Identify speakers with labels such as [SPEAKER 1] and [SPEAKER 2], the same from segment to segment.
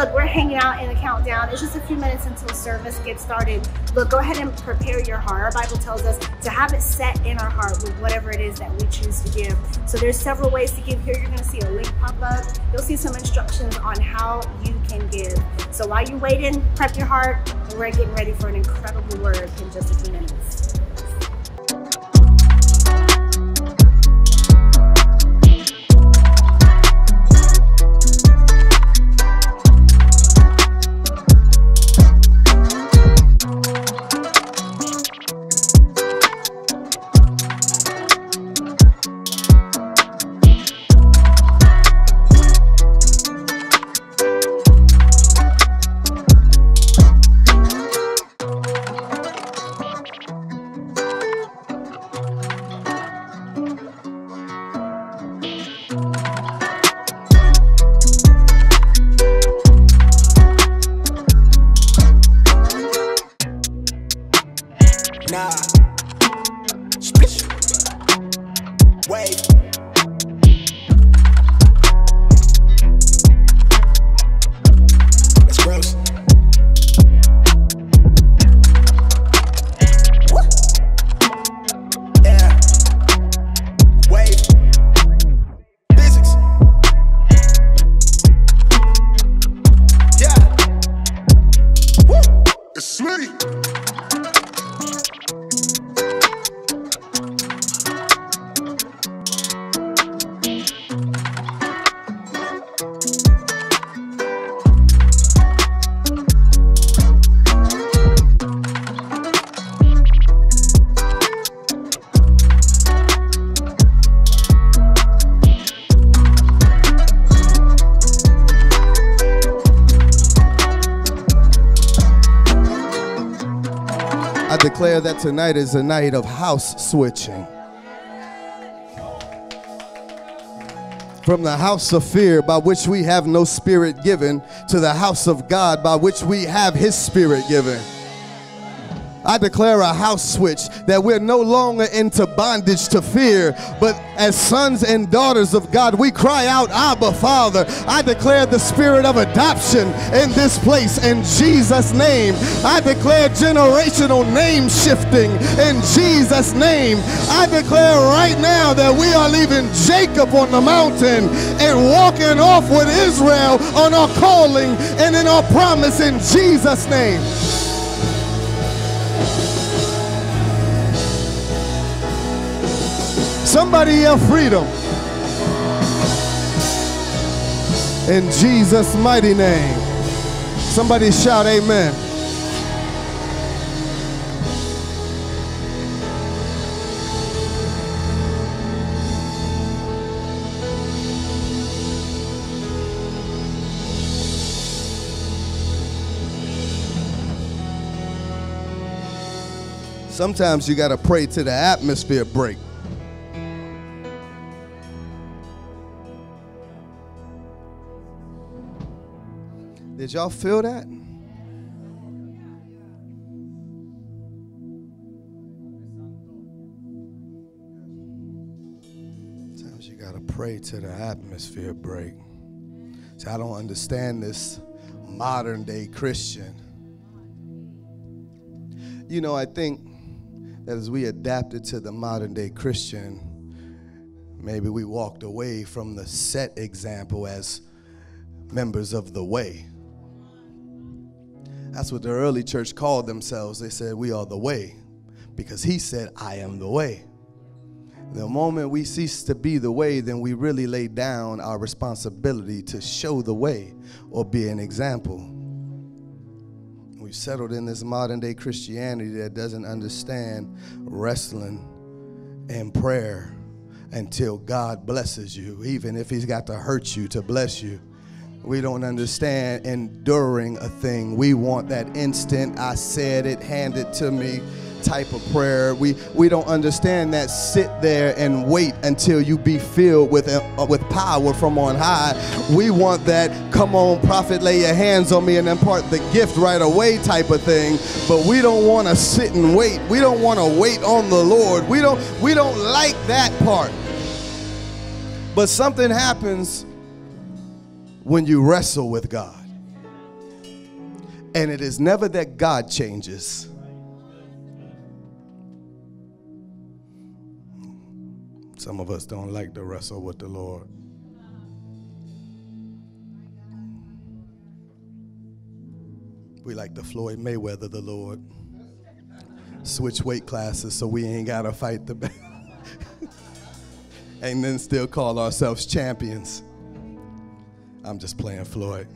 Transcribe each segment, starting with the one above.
[SPEAKER 1] Look, we're hanging out in the countdown. It's just a few minutes until service gets started. Look, go ahead and prepare your heart. Our Bible tells us to have it set in our heart with whatever it is that we choose to give. So there's several ways to give here. You're going to see a link pop up. You'll see some instructions on how you can give. So while you're waiting, prep your heart. We're getting ready for an incredible word in just a few minutes.
[SPEAKER 2] Tonight is a night of house switching. From the house of fear, by which we have no spirit given, to the house of God, by which we have his spirit given. I declare a house switch that we're no longer into bondage to fear, but as sons and daughters of God, we cry out, Abba, Father. I declare the spirit of adoption in this place in Jesus' name. I declare generational name shifting in Jesus' name. I declare right now that we are leaving Jacob on the mountain and walking off with Israel on our calling and in our promise in Jesus' name. Somebody yell freedom. In Jesus' mighty name. Somebody shout amen. Sometimes you got to pray to the atmosphere break. Did y'all feel that? Sometimes you got to pray to the atmosphere break. So I don't understand this modern day Christian. You know, I think that as we adapted to the modern day Christian, maybe we walked away from the set example as members of the way. That's what the early church called themselves. They said, We are the way, because he said, I am the way. The moment we cease to be the way, then we really lay down our responsibility to show the way or be an example. We've settled in this modern day Christianity that doesn't understand wrestling and prayer until God blesses you, even if He's got to hurt you to bless you. We don't understand enduring a thing. We want that instant, I said it, hand it to me type of prayer. We we don't understand that sit there and wait until you be filled with uh, with power from on high. We want that come on prophet lay your hands on me and impart the gift right away type of thing. But we don't want to sit and wait. We don't want to wait on the Lord. We don't we don't like that part. But something happens when you wrestle with God. And it is never that God changes. Some of us don't like to wrestle with the Lord. We like the Floyd Mayweather, the Lord. Switch weight classes so we ain't got to fight the battle. and then still call ourselves champions. I'm just playing Floyd.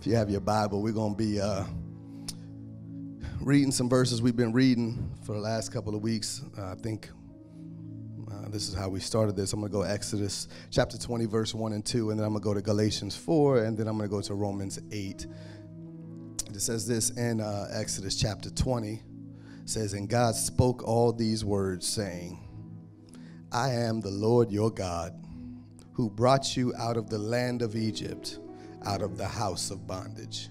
[SPEAKER 2] If you have your Bible, we're going to be uh, reading some verses we've been reading for the last couple of weeks. Uh, I think uh, this is how we started this. I'm going to go Exodus chapter 20, verse 1 and 2, and then I'm going to go to Galatians 4, and then I'm going to go to Romans 8. It says this in uh, Exodus chapter 20. It says, And God spoke all these words, saying, I am the Lord your God, who brought you out of the land of Egypt, out of the house of bondage.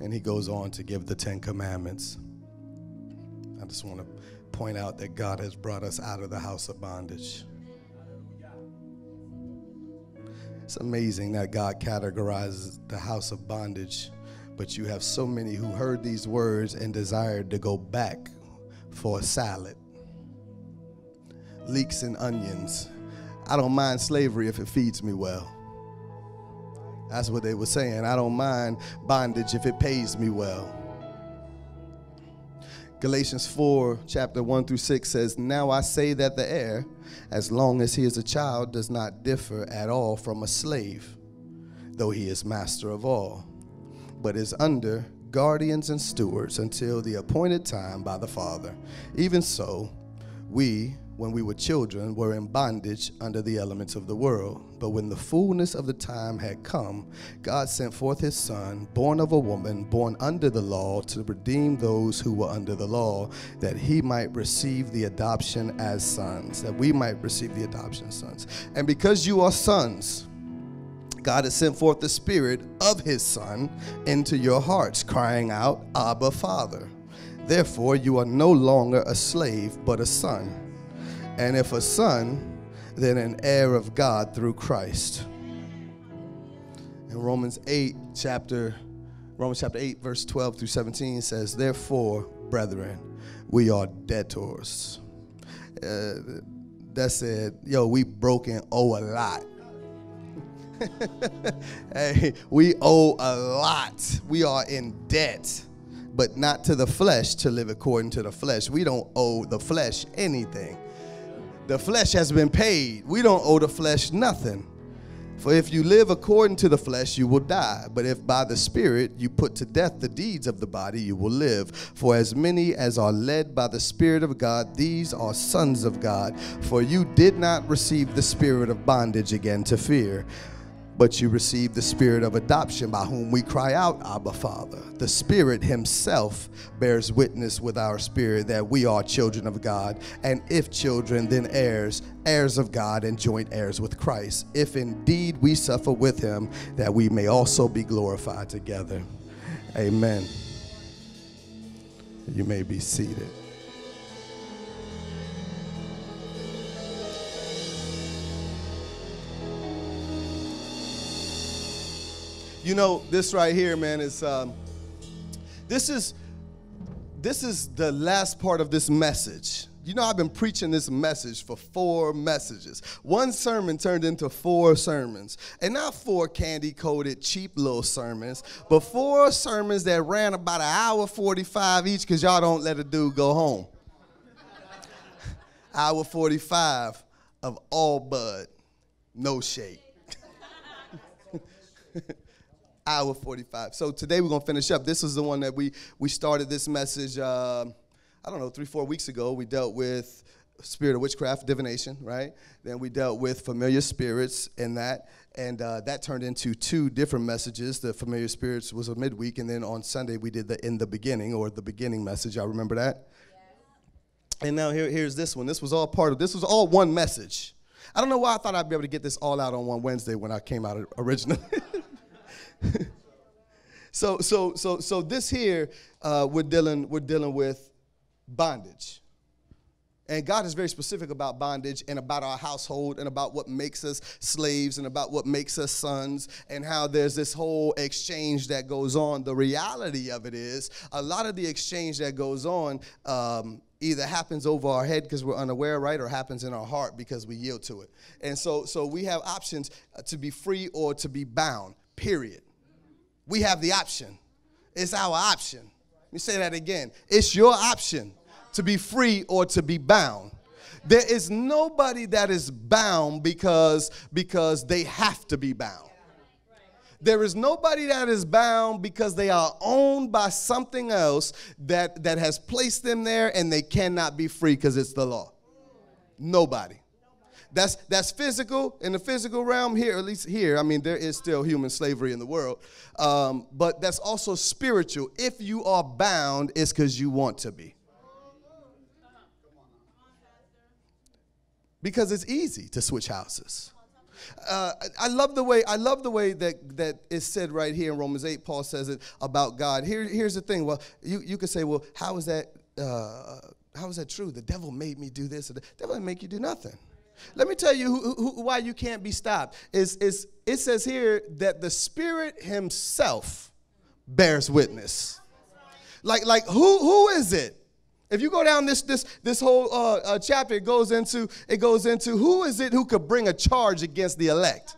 [SPEAKER 2] And he goes on to give the Ten Commandments. I just want to point out that God has brought us out of the house of bondage. It's amazing that God categorizes the house of bondage, but you have so many who heard these words and desired to go back for a salad. Leeks and onions. I don't mind slavery if it feeds me well. That's what they were saying. I don't mind bondage if it pays me well. Galatians 4, chapter 1 through 6 says, Now I say that the heir, as long as he is a child, does not differ at all from a slave, though he is master of all, but is under guardians and stewards until the appointed time by the Father. Even so, we, when we were children, were in bondage under the elements of the world. But when the fullness of the time had come, God sent forth his Son, born of a woman, born under the law, to redeem those who were under the law, that he might receive the adoption as sons, that we might receive the adoption as sons. And because you are sons, God has sent forth the Spirit of His Son into your hearts, crying out, Abba, Father. Therefore, you are no longer a slave, but a son. And if a son, then an heir of God through Christ. In Romans 8, chapter Romans chapter 8, verse 12 through 17 says, Therefore, brethren, we are debtors. Uh, that said, yo, we broken owe a lot. hey, we owe a lot. We are in debt, but not to the flesh to live according to the flesh. We don't owe the flesh anything. The flesh has been paid. We don't owe the flesh nothing. For if you live according to the flesh, you will die. But if by the Spirit you put to death the deeds of the body, you will live. For as many as are led by the Spirit of God, these are sons of God. For you did not receive the spirit of bondage again to fear but you receive the spirit of adoption by whom we cry out, Abba, Father. The Spirit Himself bears witness with our spirit that we are children of God, and if children, then heirs, heirs of God, and joint heirs with Christ. If indeed we suffer with Him, that we may also be glorified together. Amen. You may be seated. You know, this right here, man, is um, this is this is the last part of this message. You know, I've been preaching this message for four messages. One sermon turned into four sermons. And not four candy coated, cheap little sermons, but four sermons that ran about an hour 45 each because y'all don't let a dude go home. hour 45 of all bud, no shake. hour 45. So today we're going to finish up. This is the one that we, we started this message, uh, I don't know, three, four weeks ago. We dealt with spirit of witchcraft, divination, right? Then we dealt with familiar spirits and that. And uh, that turned into two different messages. The familiar spirits was a midweek, and then on Sunday we did the in the beginning or the beginning message. I remember that. And now here, here's this one. This was all part of this was all one message. I don't know why I thought I'd be able to get this all out on one Wednesday when I came out originally. so so so so this here uh, we're dealing we're dealing with bondage. And God is very specific about bondage and about our household and about what makes us slaves and about what makes us sons and how there's this whole exchange that goes on. The reality of it is, a lot of the exchange that goes on um, either happens over our head because we're unaware, right, or happens in our heart because we yield to it. And so, so we have options uh, to be free or to be bound, period. We have the option. It's our option. Let me say that again. It's your option to be free or to be bound. There is nobody that is bound because because they have to be bound. There is nobody that is bound because they are owned by something else that, that has placed them there and they cannot be free because it's the law. Nobody. That's that's physical in the physical realm here, at least here. I mean, there is still human slavery in the world, um, but that's also spiritual. If you are bound, it's because you want to be. Because it's easy to switch houses. Uh, I love the way I love the way that that is said right here in Romans eight. Paul says it about God. Here, here's the thing. Well, you you could say, well, how is that? Uh, how is that true? The devil made me do this. The devil didn't make you do nothing. Let me tell you who, who, why you can't be stopped. Is is it says here that the Spirit Himself bears witness. Like like who who is it? If you go down this this this whole uh, uh, chapter, it goes into it goes into who is it who could bring a charge against the elect?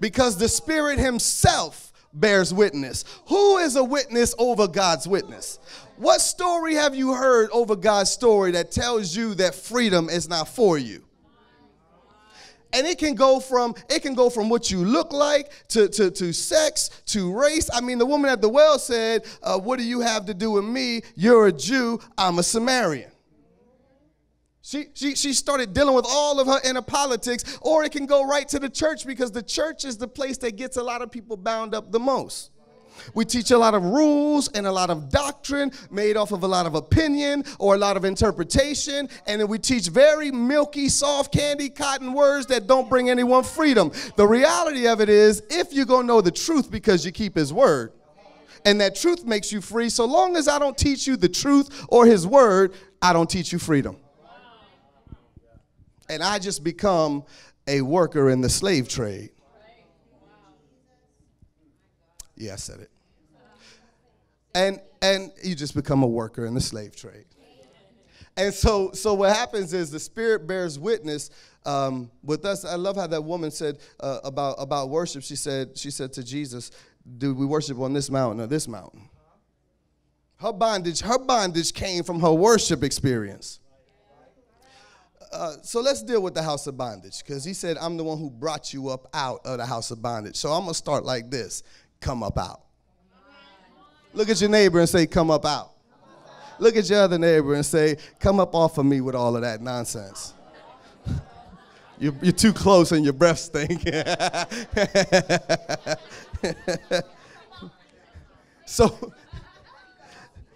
[SPEAKER 2] Because the Spirit Himself bears witness. Who is a witness over God's witness? What story have you heard over God's story that tells you that freedom is not for you? And it can go from it can go from what you look like to, to, to sex to race. I mean the woman at the well said uh, what do you have to do with me? You're a jew i'm a samaritan. She, she, she started dealing with all of her inner politics or it can go right to the church because the church is the place that gets a lot of people bound up the most we teach a lot of rules and a lot of doctrine made off of a lot of opinion or a lot of interpretation. And then we teach very milky, soft candy, cotton words that don't bring anyone freedom. The reality of it is, if you're going to know the truth because you keep His word, and that truth makes you free, so long as I don't teach you the truth or His word, I don't teach you freedom. And I just become a worker in the slave trade. Yeah, I said it. And and you just become a worker in the slave trade. And so so what happens is the spirit bears witness um, with us. I love how that woman said uh, about about worship. She said she said to Jesus, "Do we worship on this mountain or this mountain?" Her bondage her bondage came from her worship experience. Uh, so let's deal with the house of bondage because he said, I'm the one who brought you up out of the house of bondage. So I'm going to start like this come up out. Look at your neighbor and say, come up out. Look at your other neighbor and say, come up off of me with all of that nonsense. You're, you're too close and your breath stink. so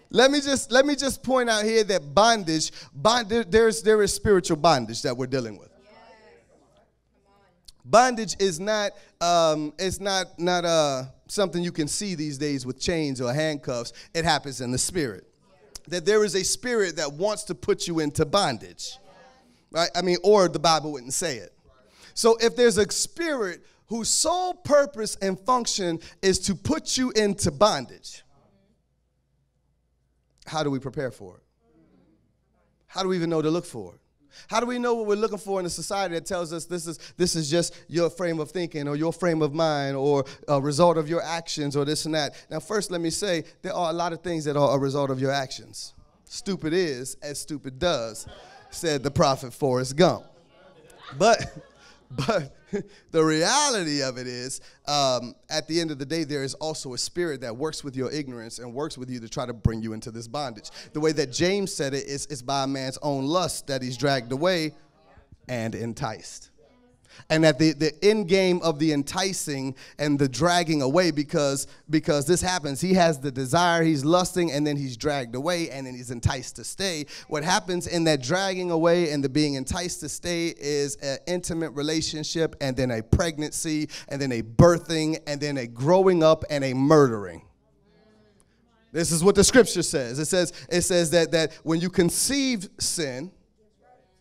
[SPEAKER 2] let me just let me just point out here that bondage, bond, there's there is spiritual bondage that we're dealing with. Bondage is not um, it's not not uh, something you can see these days with chains or handcuffs. It happens in the spirit. That there is a spirit that wants to put you into bondage, right? I mean, or the Bible wouldn't say it. So if there's a spirit whose sole purpose and function is to put you into bondage, how do we prepare for it? How do we even know to look for it? How do we know what we're looking for in a society that tells us this is this is just your frame of thinking or your frame of mind or a result of your actions or this and that? Now, first, let me say there are a lot of things that are a result of your actions. Stupid is as stupid does, said the prophet Forrest Gump. But but the reality of it is, um, at the end of the day, there is also a spirit that works with your ignorance and works with you to try to bring you into this bondage. The way that James said it is, is by a man's own lust that he's dragged away and enticed. And that the, the end game of the enticing and the dragging away, because, because this happens, he has the desire, he's lusting, and then he's dragged away, and then he's enticed to stay. What happens in that dragging away and the being enticed to stay is an intimate relationship, and then a pregnancy, and then a birthing, and then a growing up and a murdering. This is what the scripture says. It says, it says that, that when you conceive sin,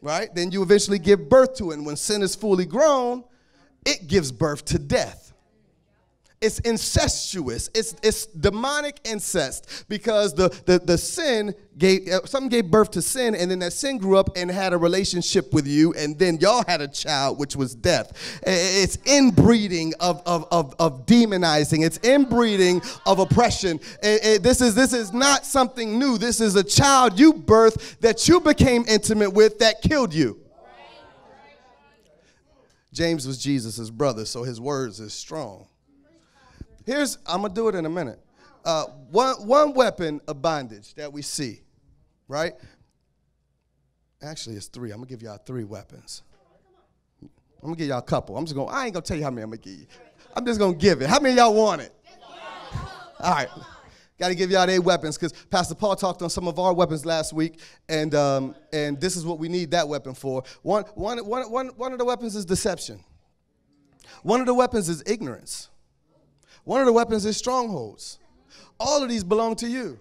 [SPEAKER 2] right? Then you eventually give birth to it. And when sin is fully grown, it gives birth to death. It's incestuous. It's, it's demonic incest because the, the, the sin gave, uh, something gave birth to sin, and then that sin grew up and had a relationship with you, and then y'all had a child, which was death. It's inbreeding of, of, of, of demonizing, it's inbreeding of oppression. I- I- this, is, this is not something new. This is a child you birthed that you became intimate with that killed you. James was Jesus' brother, so his words is strong. Here's, I'm gonna do it in a minute. Uh, one, one weapon of bondage that we see, right? Actually, it's three. I'm gonna give y'all three weapons. I'm gonna give y'all a couple. I'm just gonna, I ain't gonna tell you how many I'm gonna give you. I'm just gonna give it. How many y'all want it? All right. Got to give y'all eight weapons because Pastor Paul talked on some of our weapons last week, and, um, and this is what we need that weapon for. One, one, one, one, one of the weapons is deception, one of the weapons is ignorance, one of the weapons is strongholds. All of these belong to you.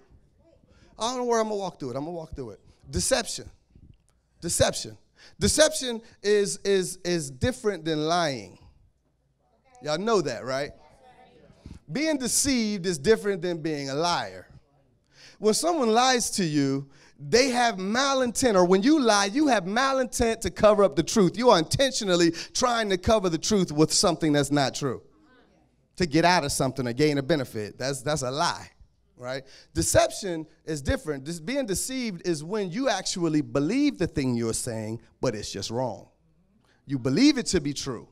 [SPEAKER 2] I don't know where I'm gonna walk through it. I'm gonna walk through it. Deception. Deception. Deception is, is, is different than lying. Y'all know that, right? Being deceived is different than being a liar. When someone lies to you, they have malintent, or when you lie, you have malintent to cover up the truth. You are intentionally trying to cover the truth with something that's not true to get out of something or gain a benefit. That's, that's a lie, right? Deception is different. This, being deceived is when you actually believe the thing you're saying, but it's just wrong. You believe it to be true.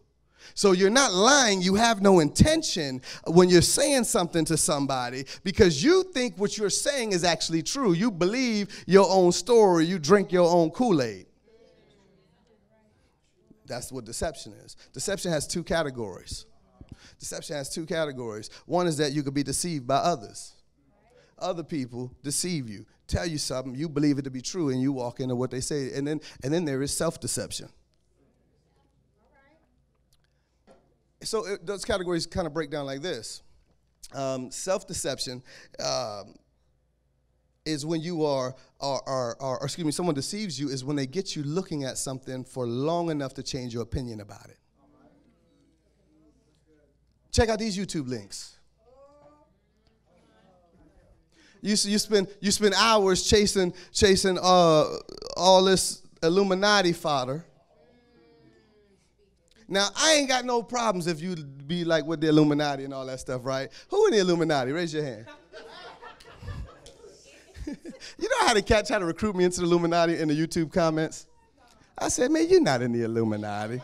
[SPEAKER 2] So you're not lying, you have no intention when you're saying something to somebody because you think what you're saying is actually true. You believe your own story, you drink your own Kool Aid. That's what deception is. Deception has two categories. Deception has two categories. One is that you could be deceived by others. Other people deceive you, tell you something, you believe it to be true, and you walk into what they say. And then, and then there is self deception. So it, those categories kind of break down like this um, self deception. Um, is when you are, are, are, are, excuse me, someone deceives you, is when they get you looking at something for long enough to change your opinion about it. Check out these YouTube links. You, you spend you spend hours chasing chasing uh, all this Illuminati fodder. Now I ain't got no problems if you be like with the Illuminati and all that stuff, right? Who in the Illuminati? Raise your hand. you know how to catch how to recruit me into the Illuminati in the YouTube comments? I said, man, you're not in the Illuminati.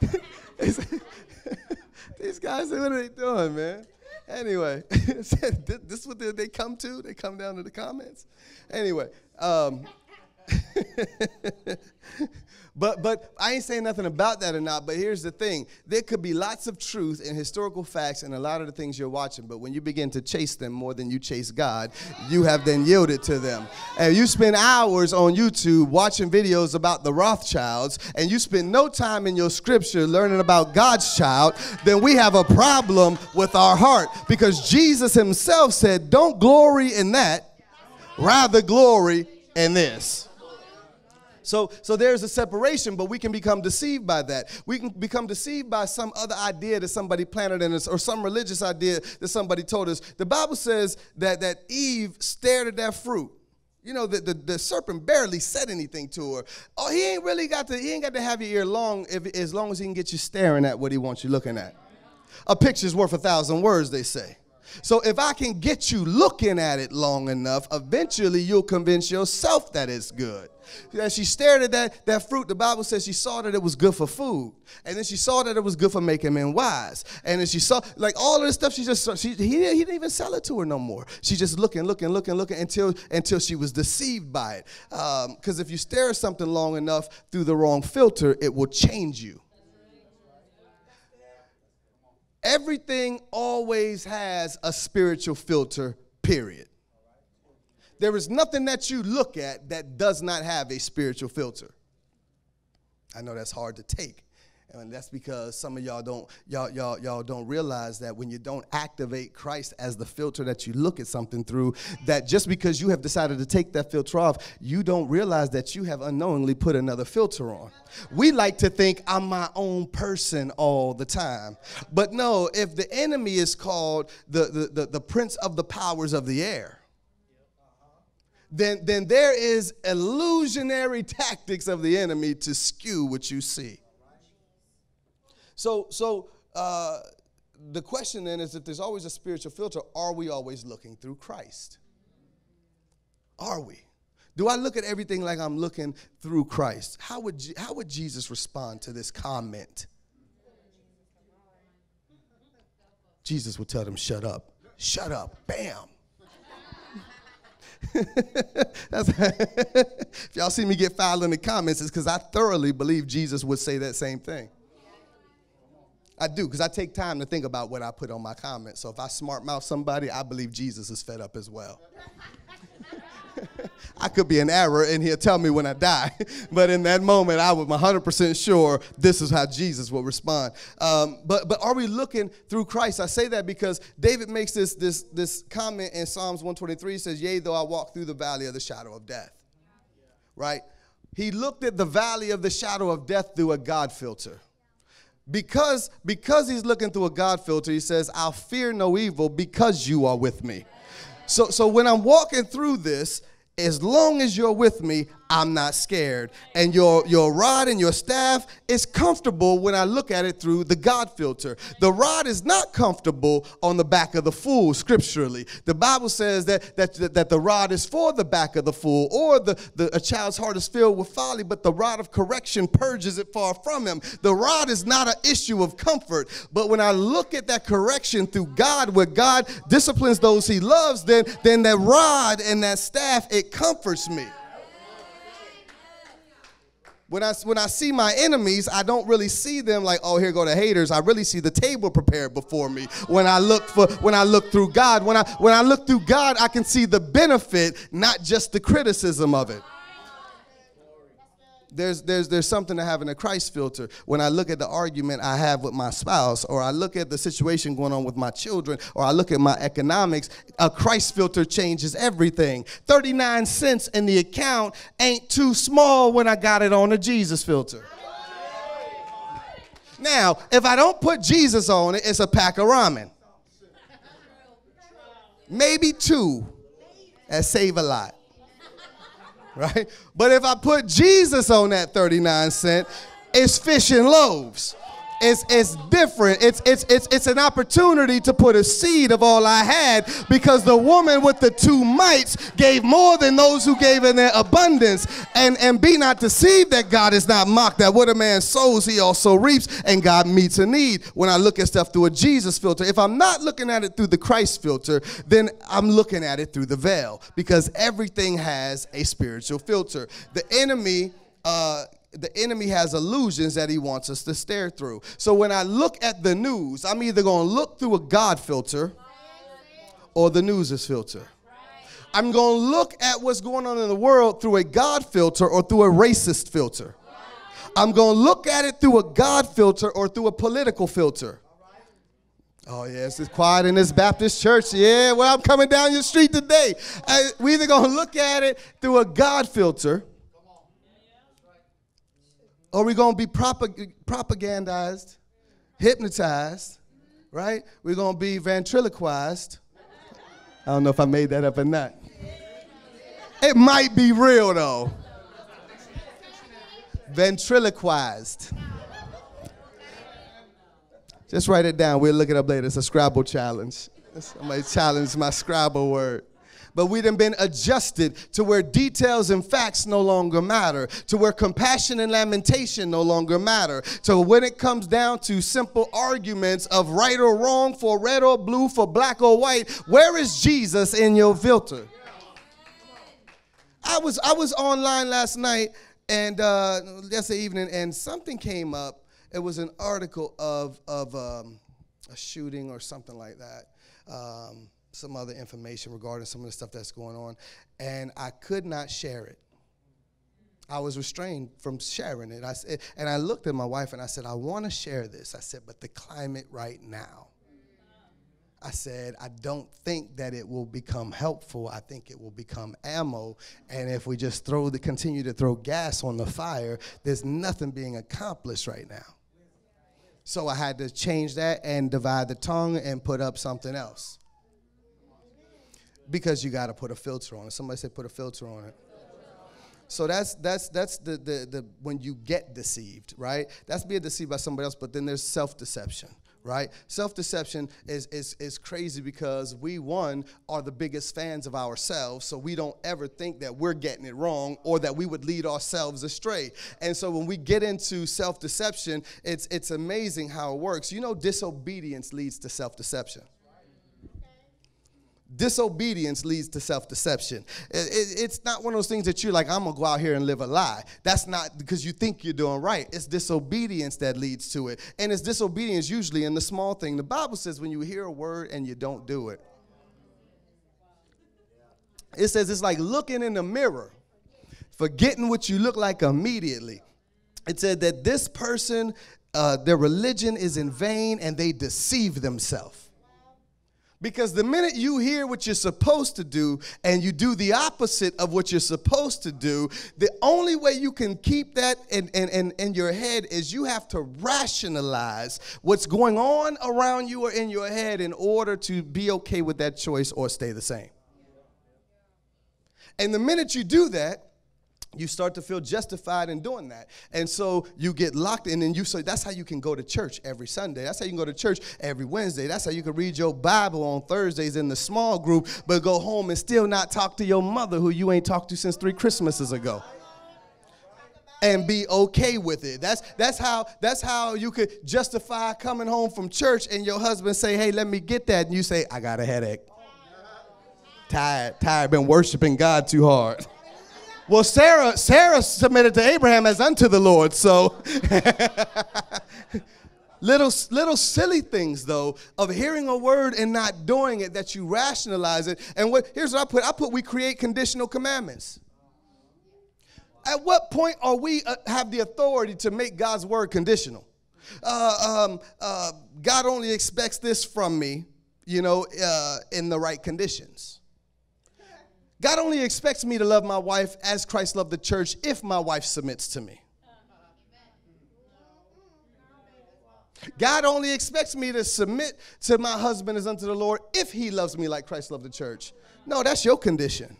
[SPEAKER 2] These guys, what are they doing, man? Anyway, this is what they come to. They come down to the comments. Anyway, um, But but I ain't saying nothing about that or not. But here's the thing: there could be lots of truth and historical facts and a lot of the things you're watching. But when you begin to chase them more than you chase God, you have then yielded to them. And you spend hours on YouTube watching videos about the Rothschilds, and you spend no time in your scripture learning about God's child, then we have a problem with our heart because Jesus Himself said, "Don't glory in that, rather glory in this." So, so there's a separation, but we can become deceived by that. We can become deceived by some other idea that somebody planted in us or some religious idea that somebody told us. The Bible says that, that Eve stared at that fruit. You know, the, the, the serpent barely said anything to her. Oh, he ain't really got to, he ain't got to have your ear long if, as long as he can get you staring at what he wants you looking at. A picture's worth a thousand words, they say. So if I can get you looking at it long enough, eventually you'll convince yourself that it's good. As she stared at that, that fruit, the Bible says she saw that it was good for food. And then she saw that it was good for making men wise. And then she saw, like all of this stuff, she just, she, he, he didn't even sell it to her no more. She just looking, looking, looking, looking until, until she was deceived by it. Because um, if you stare at something long enough through the wrong filter, it will change you. Everything always has a spiritual filter, period. There is nothing that you look at that does not have a spiritual filter. I know that's hard to take. And that's because some of y'all don't y'all y'all y'all don't realize that when you don't activate Christ as the filter that you look at something through, that just because you have decided to take that filter off, you don't realize that you have unknowingly put another filter on. We like to think I'm my own person all the time. But no, if the enemy is called the the, the, the prince of the powers of the air, then, then there is illusionary tactics of the enemy to skew what you see. So, so uh, the question then is if there's always a spiritual filter, are we always looking through Christ? Are we? Do I look at everything like I'm looking through Christ? How would, how would Jesus respond to this comment? Jesus would tell them, shut up. Shut up. Bam. if y'all see me get filed in the comments, it's because I thoroughly believe Jesus would say that same thing. I do, because I take time to think about what I put on my comments. So if I smart mouth somebody, I believe Jesus is fed up as well. I could be an error and he'll tell me when I die. but in that moment, I was 100% sure this is how Jesus will respond. Um, but, but are we looking through Christ? I say that because David makes this, this, this comment in Psalms 123 says, Yea, though I walk through the valley of the shadow of death. Right? He looked at the valley of the shadow of death through a God filter because because he's looking through a god filter he says i'll fear no evil because you are with me so so when i'm walking through this as long as you're with me, I'm not scared. And your, your rod and your staff is comfortable when I look at it through the God filter. The rod is not comfortable on the back of the fool, scripturally. The Bible says that, that, that the rod is for the back of the fool, or the, the, a child's heart is filled with folly, but the rod of correction purges it far from him. The rod is not an issue of comfort. But when I look at that correction through God, where God disciplines those he loves, then, then that rod and that staff, it comforts me. When I, when I see my enemies, I don't really see them like, oh, here go the haters. I really see the table prepared before me. When I look for when I look through God, when I when I look through God, I can see the benefit, not just the criticism of it there's, there's, there's something to having a Christ filter. When I look at the argument I have with my spouse, or I look at the situation going on with my children, or I look at my economics, a Christ filter changes everything. 39 cents in the account ain't too small when I got it on a Jesus filter. Now, if I don't put Jesus on it, it's a pack of ramen. Maybe two. That save a lot right? But if I put Jesus on that 39 cent, it's fish and loaves. It's it's different. It's it's it's it's an opportunity to put a seed of all I had because the woman with the two mites gave more than those who gave in their abundance. And and be not deceived that God is not mocked. That what a man sows, he also reaps, and God meets a need. When I look at stuff through a Jesus filter, if I'm not looking at it through the Christ filter, then I'm looking at it through the veil because everything has a spiritual filter. The enemy. Uh, the enemy has illusions that he wants us to stare through. So when I look at the news, I'm either going to look through a God filter or the news is filter. I'm going to look at what's going on in the world through a God filter or through a racist filter. I'm going to look at it through a God filter or through a political filter. Oh, yes, it's quiet in this Baptist church. Yeah, well, I'm coming down your street today. Uh, we either going to look at it through a God filter or we're going to be propag- propagandized, hypnotized, right? We're going to be ventriloquized. I don't know if I made that up or not. It might be real though. Ventriloquized. Just write it down. We'll look it up later. It's a Scrabble challenge. Somebody challenge my Scrabble word. But we have been adjusted to where details and facts no longer matter, to where compassion and lamentation no longer matter, to when it comes down to simple arguments of right or wrong, for red or blue, for black or white, where is Jesus in your filter? I was I was online last night and uh, yesterday evening, and something came up. It was an article of of um, a shooting or something like that. Um, some other information regarding some of the stuff that's going on, and I could not share it. I was restrained from sharing it. I said, and I looked at my wife and I said, I want to share this. I said, but the climate right now. I said, I don't think that it will become helpful. I think it will become ammo. And if we just throw the continue to throw gas on the fire, there's nothing being accomplished right now. So I had to change that and divide the tongue and put up something else. Because you got to put a filter on it. Somebody said put a filter on it. So that's that's that's the, the the when you get deceived, right? That's being deceived by somebody else, but then there's self-deception, right? Self-deception is is is crazy because we one are the biggest fans of ourselves, so we don't ever think that we're getting it wrong or that we would lead ourselves astray. And so when we get into self-deception, it's it's amazing how it works. You know disobedience leads to self-deception. Disobedience leads to self deception. It, it, it's not one of those things that you're like, I'm gonna go out here and live a lie. That's not because you think you're doing right. It's disobedience that leads to it. And it's disobedience usually in the small thing. The Bible says when you hear a word and you don't do it, it says it's like looking in the mirror, forgetting what you look like immediately. It said that this person, uh, their religion is in vain and they deceive themselves. Because the minute you hear what you're supposed to do and you do the opposite of what you're supposed to do, the only way you can keep that in, in, in, in, your head is you have to rationalize what's going on around you or in your head in order to be okay with that choice or stay the same. And the minute you do that, you start to feel justified in doing that. And so you get locked in and you so that's how you can go to church every Sunday. That's how you can go to church every Wednesday. That's how you can read your Bible on Thursdays in the small group, but go home and still not talk to your mother who you ain't talked to since three Christmases ago. And be okay with it. That's that's how that's how you could justify coming home from church and your husband say, "Hey, let me get that," and you say, "I got a headache, tired, tired, been worshiping God too hard." Well, Sarah, Sarah submitted to Abraham as unto the Lord. So little little silly things though of hearing a word and not doing it that you rationalize it. And what here's what I put. I put we create conditional commandments. At what point are we uh, have the authority to make God's word conditional? Uh, um, uh, God only expects this from me, you know, uh, in the right conditions. God only expects me to love my wife as Christ loved the church if my wife submits to me. God only expects me to submit to my husband as unto the Lord if he loves me like Christ loved the church. No, that's your condition.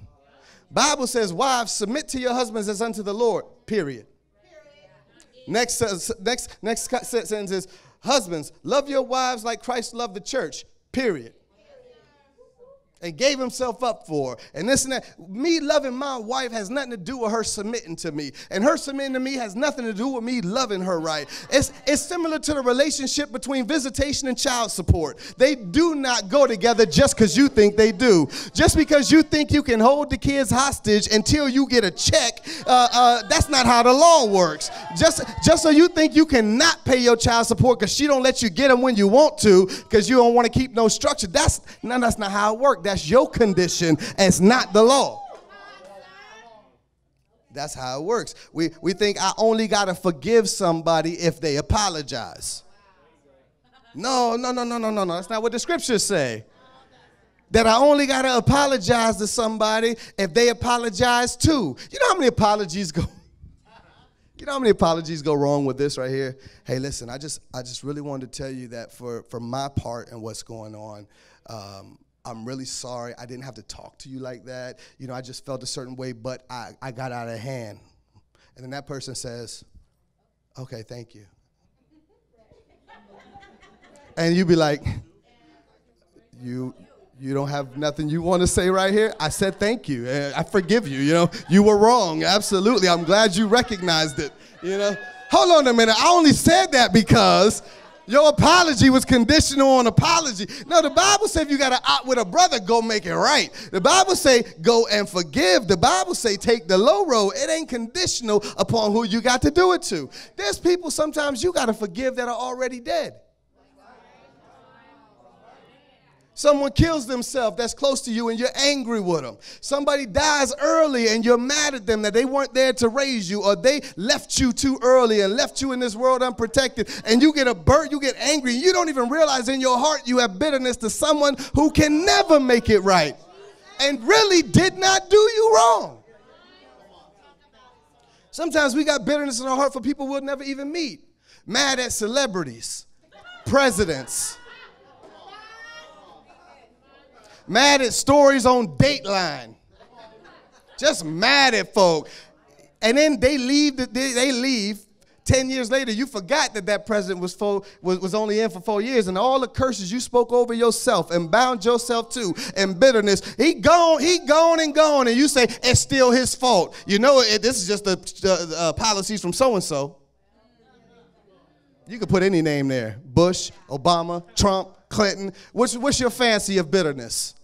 [SPEAKER 2] Bible says, wives, submit to your husbands as unto the Lord, period. Next, uh, next, next sentence is, Husbands, love your wives like Christ loved the church, period and gave himself up for. And this and that. Me loving my wife has nothing to do with her submitting to me. And her submitting to me has nothing to do with me loving her right. It's, it's similar to the relationship between visitation and child support. They do not go together just because you think they do. Just because you think you can hold the kids hostage until you get a check, uh, uh, that's not how the law works. Just, just so you think you cannot pay your child support because she don't let you get them when you want to because you don't want to keep no structure. That's, no, that's not how it works. That's your condition as not the law. That's how it works. We, we think I only got to forgive somebody if they apologize. No, no, no, no, no, no, no. That's not what the scriptures say. That I only got to apologize to somebody if they apologize too. You know how many apologies go? You know how many apologies go wrong with this right here? Hey, listen, I just I just really wanted to tell you that for for my part and what's going on, um, I'm really sorry. I didn't have to talk to you like that. You know, I just felt a certain way, but I, I got out of hand. And then that person says, okay, thank you. And you'd be like, you you don't have nothing you want to say right here? I said thank you. I forgive you. You know, you were wrong. Absolutely. I'm glad you recognized it. You know, hold on a minute. I only said that because your apology was conditional on apology. No, the Bible says if you got to opt with a brother, go make it right. The Bible say go and forgive. The Bible say take the low road. It ain't conditional upon who you got to do it to. There's people sometimes you got to forgive that are already dead. Someone kills themselves that's close to you and you're angry with them. Somebody dies early and you're mad at them that they weren't there to raise you or they left you too early and left you in this world unprotected and you get a burnt, you get angry you don't even realize in your heart you have bitterness to someone who can never make it right and really did not do you wrong. Sometimes we got bitterness in our heart for people we'll never even meet. Mad at celebrities, presidents mad at stories on Dateline, just mad at folk. And then they leave, they leave 10 years later, you forgot that that president was, four, was, was only in for four years, and all the curses you spoke over yourself and bound yourself to, and bitterness, he gone, he gone and gone, and you say it's still his fault. You know, it, this is just the uh, policies from so and so. You could put any name there Bush, Obama, Trump, Clinton. What's, what's your fancy of bitterness?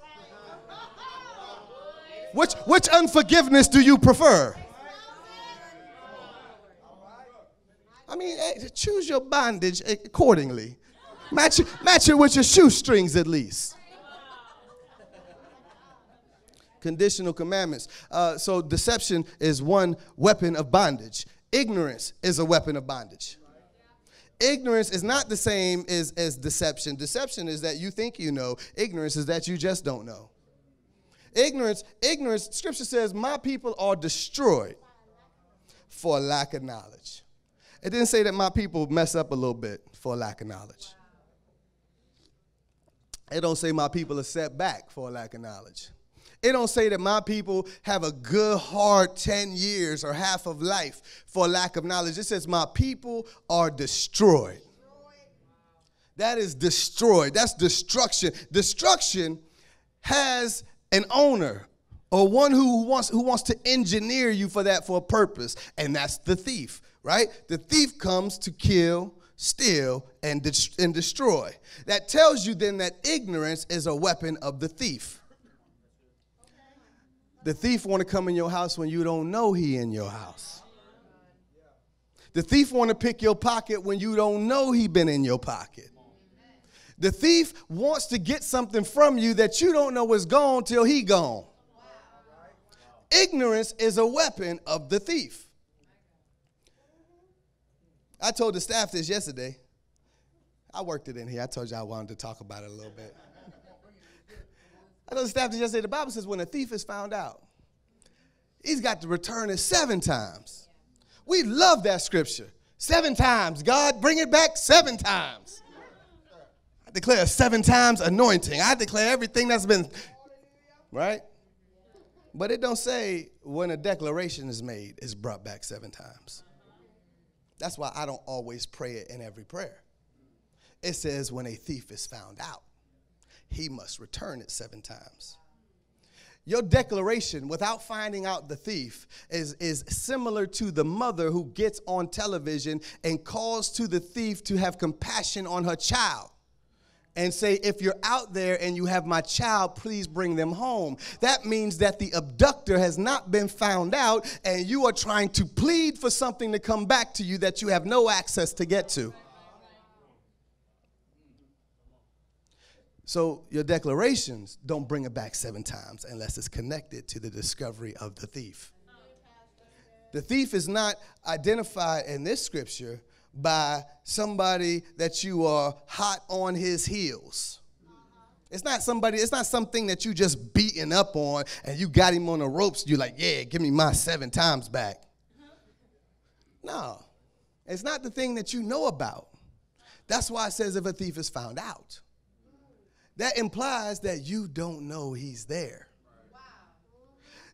[SPEAKER 2] Which, which unforgiveness do you prefer? I mean, eh, choose your bondage accordingly. Match, match it with your shoestrings at least. Conditional commandments. Uh, so, deception is one weapon of bondage, ignorance is a weapon of bondage. Ignorance is not the same as, as deception. Deception is that you think you know, ignorance is that you just don't know. Ignorance, ignorance, scripture says, my people are destroyed for lack of knowledge. It didn't say that my people mess up a little bit for lack of knowledge. It don't say my people are set back for lack of knowledge. It don't say that my people have a good hard 10 years or half of life for lack of knowledge. It says my people are destroyed. That is destroyed. That's destruction. Destruction has an owner or one who wants who wants to engineer you for that for a purpose and that's the thief right? The thief comes to kill steal and, de- and destroy. That tells you then that ignorance is a weapon of the thief. The thief want to come in your house when you don't know he in your house. The thief want to pick your pocket when you don't know he been in your pocket the thief wants to get something from you that you don't know is gone till he gone. Ignorance is a weapon of the thief. I told the staff this yesterday. I worked it in here. I told you I wanted to talk about it a little bit. I told the staff this yesterday. The Bible says when a thief is found out, he's got to return it seven times. We love that scripture. Seven times. God, bring it back seven times. I declare seven times anointing. I declare everything that's been, right? But it don't say when a declaration is made, it's brought back seven times. That's why I don't always pray it in every prayer. It says, when a thief is found out, he must return it seven times. Your declaration without finding out the thief is, is similar to the mother who gets on television and calls to the thief to have compassion on her child and say, If you're out there and you have my child, please bring them home. That means that the abductor has not been found out and you are trying to plead for something to come back to you that you have no access to get to. So your declarations don't bring it back seven times unless it's connected to the discovery of the thief. The thief is not identified in this scripture by somebody that you are hot on his heels. It's not somebody, it's not something that you just beating up on and you got him on the ropes. You're like, yeah, give me my seven times back. No, it's not the thing that you know about. That's why it says if a thief is found out that implies that you don't know he's there.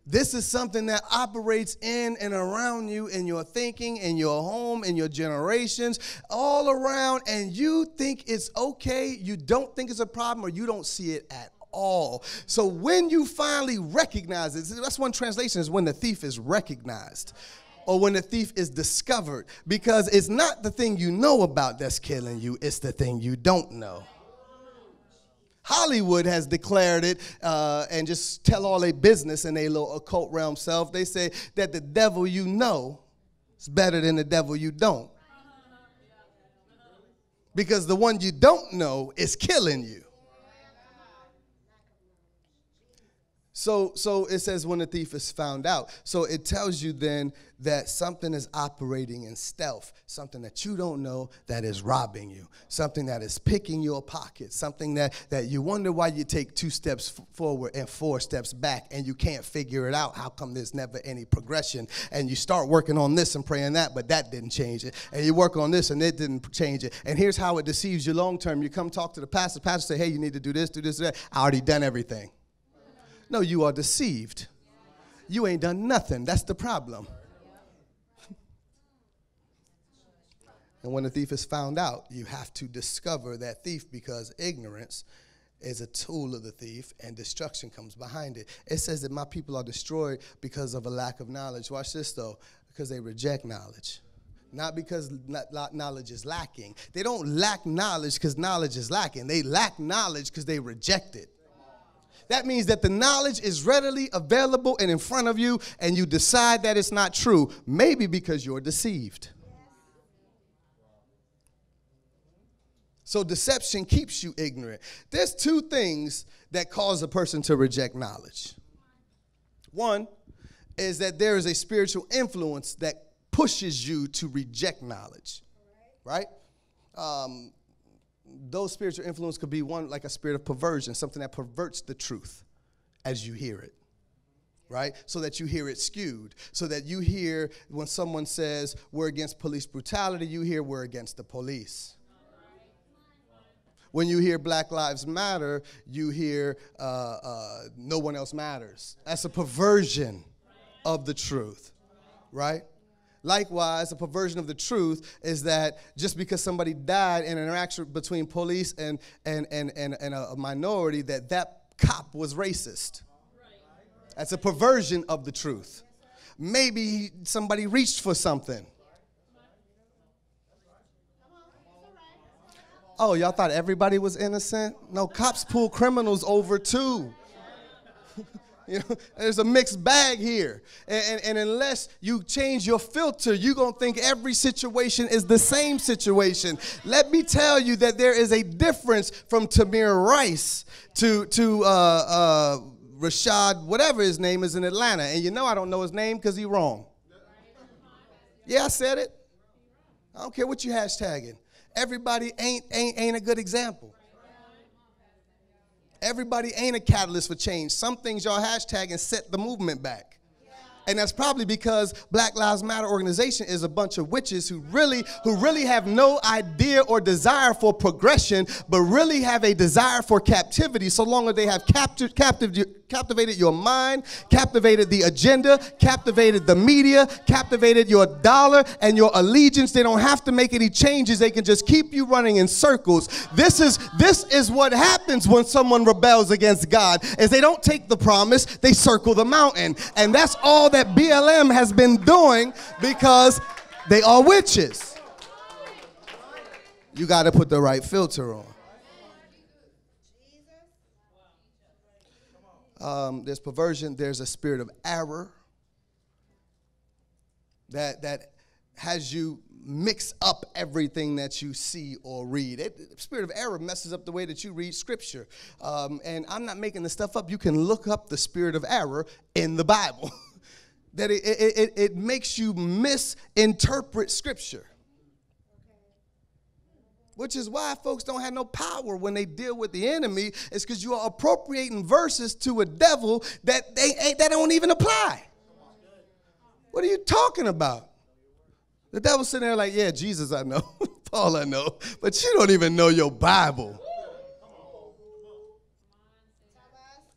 [SPEAKER 2] This is something that operates in and around you in your thinking, in your home, in your generations, all around, and you think it's okay, you don't think it's a problem, or you don't see it at all. So when you finally recognize it, that's one translation is when the thief is recognized or when the thief is discovered because it's not the thing you know about that's killing you, it's the thing you don't know. Hollywood has declared it uh, and just tell all their business in their little occult realm self. They say that the devil you know is better than the devil you don't. Because the one you don't know is killing you. So, so it says when the thief is found out. So it tells you then that something is operating in stealth, something that you don't know that is robbing you, something that is picking your pocket, something that, that you wonder why you take two steps forward and four steps back and you can't figure it out. How come there's never any progression? And you start working on this and praying that, but that didn't change it. And you work on this and it didn't change it. And here's how it deceives you long term. You come talk to the pastor, pastor say, hey, you need to do this, do this, do that. I already done everything. No, you are deceived. You ain't done nothing. That's the problem. And when the thief is found out, you have to discover that thief because ignorance is a tool of the thief and destruction comes behind it. It says that my people are destroyed because of a lack of knowledge. Watch this though, because they reject knowledge. Not because knowledge is lacking. They don't lack knowledge because knowledge is lacking. They lack knowledge because they reject it. That means that the knowledge is readily available and in front of you, and you decide that it's not true, maybe because you're deceived. So deception keeps you ignorant. There's two things that cause a person to reject knowledge. One is that there is a spiritual influence that pushes you to reject knowledge, right? Um, those spiritual influence could be one like a spirit of perversion, something that perverts the truth as you hear it. Right? So that you hear it skewed. So that you hear when someone says we're against police brutality, you hear we're against the police. When you hear Black Lives Matter, you hear uh, uh, no one else matters. That's a perversion of the truth, right? Likewise, a perversion of the truth is that just because somebody died in an interaction between police and, and, and, and, and a minority, that that cop was racist. That's a perversion of the truth. Maybe somebody reached for something. Oh, y'all thought everybody was innocent? No, cops pull criminals over too. You know, there's a mixed bag here. And, and, and, unless you change your filter, you're going to think every situation is the same situation. Let me tell you that there is a difference from Tamir Rice to, to uh, uh, Rashad, whatever his name is in Atlanta. And you know I don't know his name because he's wrong. Yeah, I said it. I don't care what you hashtagging. Everybody ain't, ain't, ain't a good example. Everybody ain't a catalyst for change. Some things y'all hashtag and set the movement back. And that's probably because Black Lives Matter organization is a bunch of witches who really, who really have no idea or desire for progression, but really have a desire for captivity. So long as they have captive, captive, captivated your mind, captivated the agenda, captivated the media, captivated your dollar and your allegiance. They don't have to make any changes. They can just keep you running in circles. This is this is what happens when someone rebels against God. Is they don't take the promise, they circle the mountain. And that's all that BLM has been doing because they are witches. You got to put the right filter on. Um, there's perversion, there's a spirit of error that, that has you mix up everything that you see or read. It, spirit of error messes up the way that you read scripture. Um, and I'm not making this stuff up. You can look up the spirit of error in the Bible. that it, it, it, it makes you misinterpret scripture. Which is why folks don't have no power when they deal with the enemy, is because you are appropriating verses to a devil that they ain't that don't even apply. What are you talking about? The devil's sitting there like, yeah, Jesus I know, Paul I know, but you don't even know your Bible.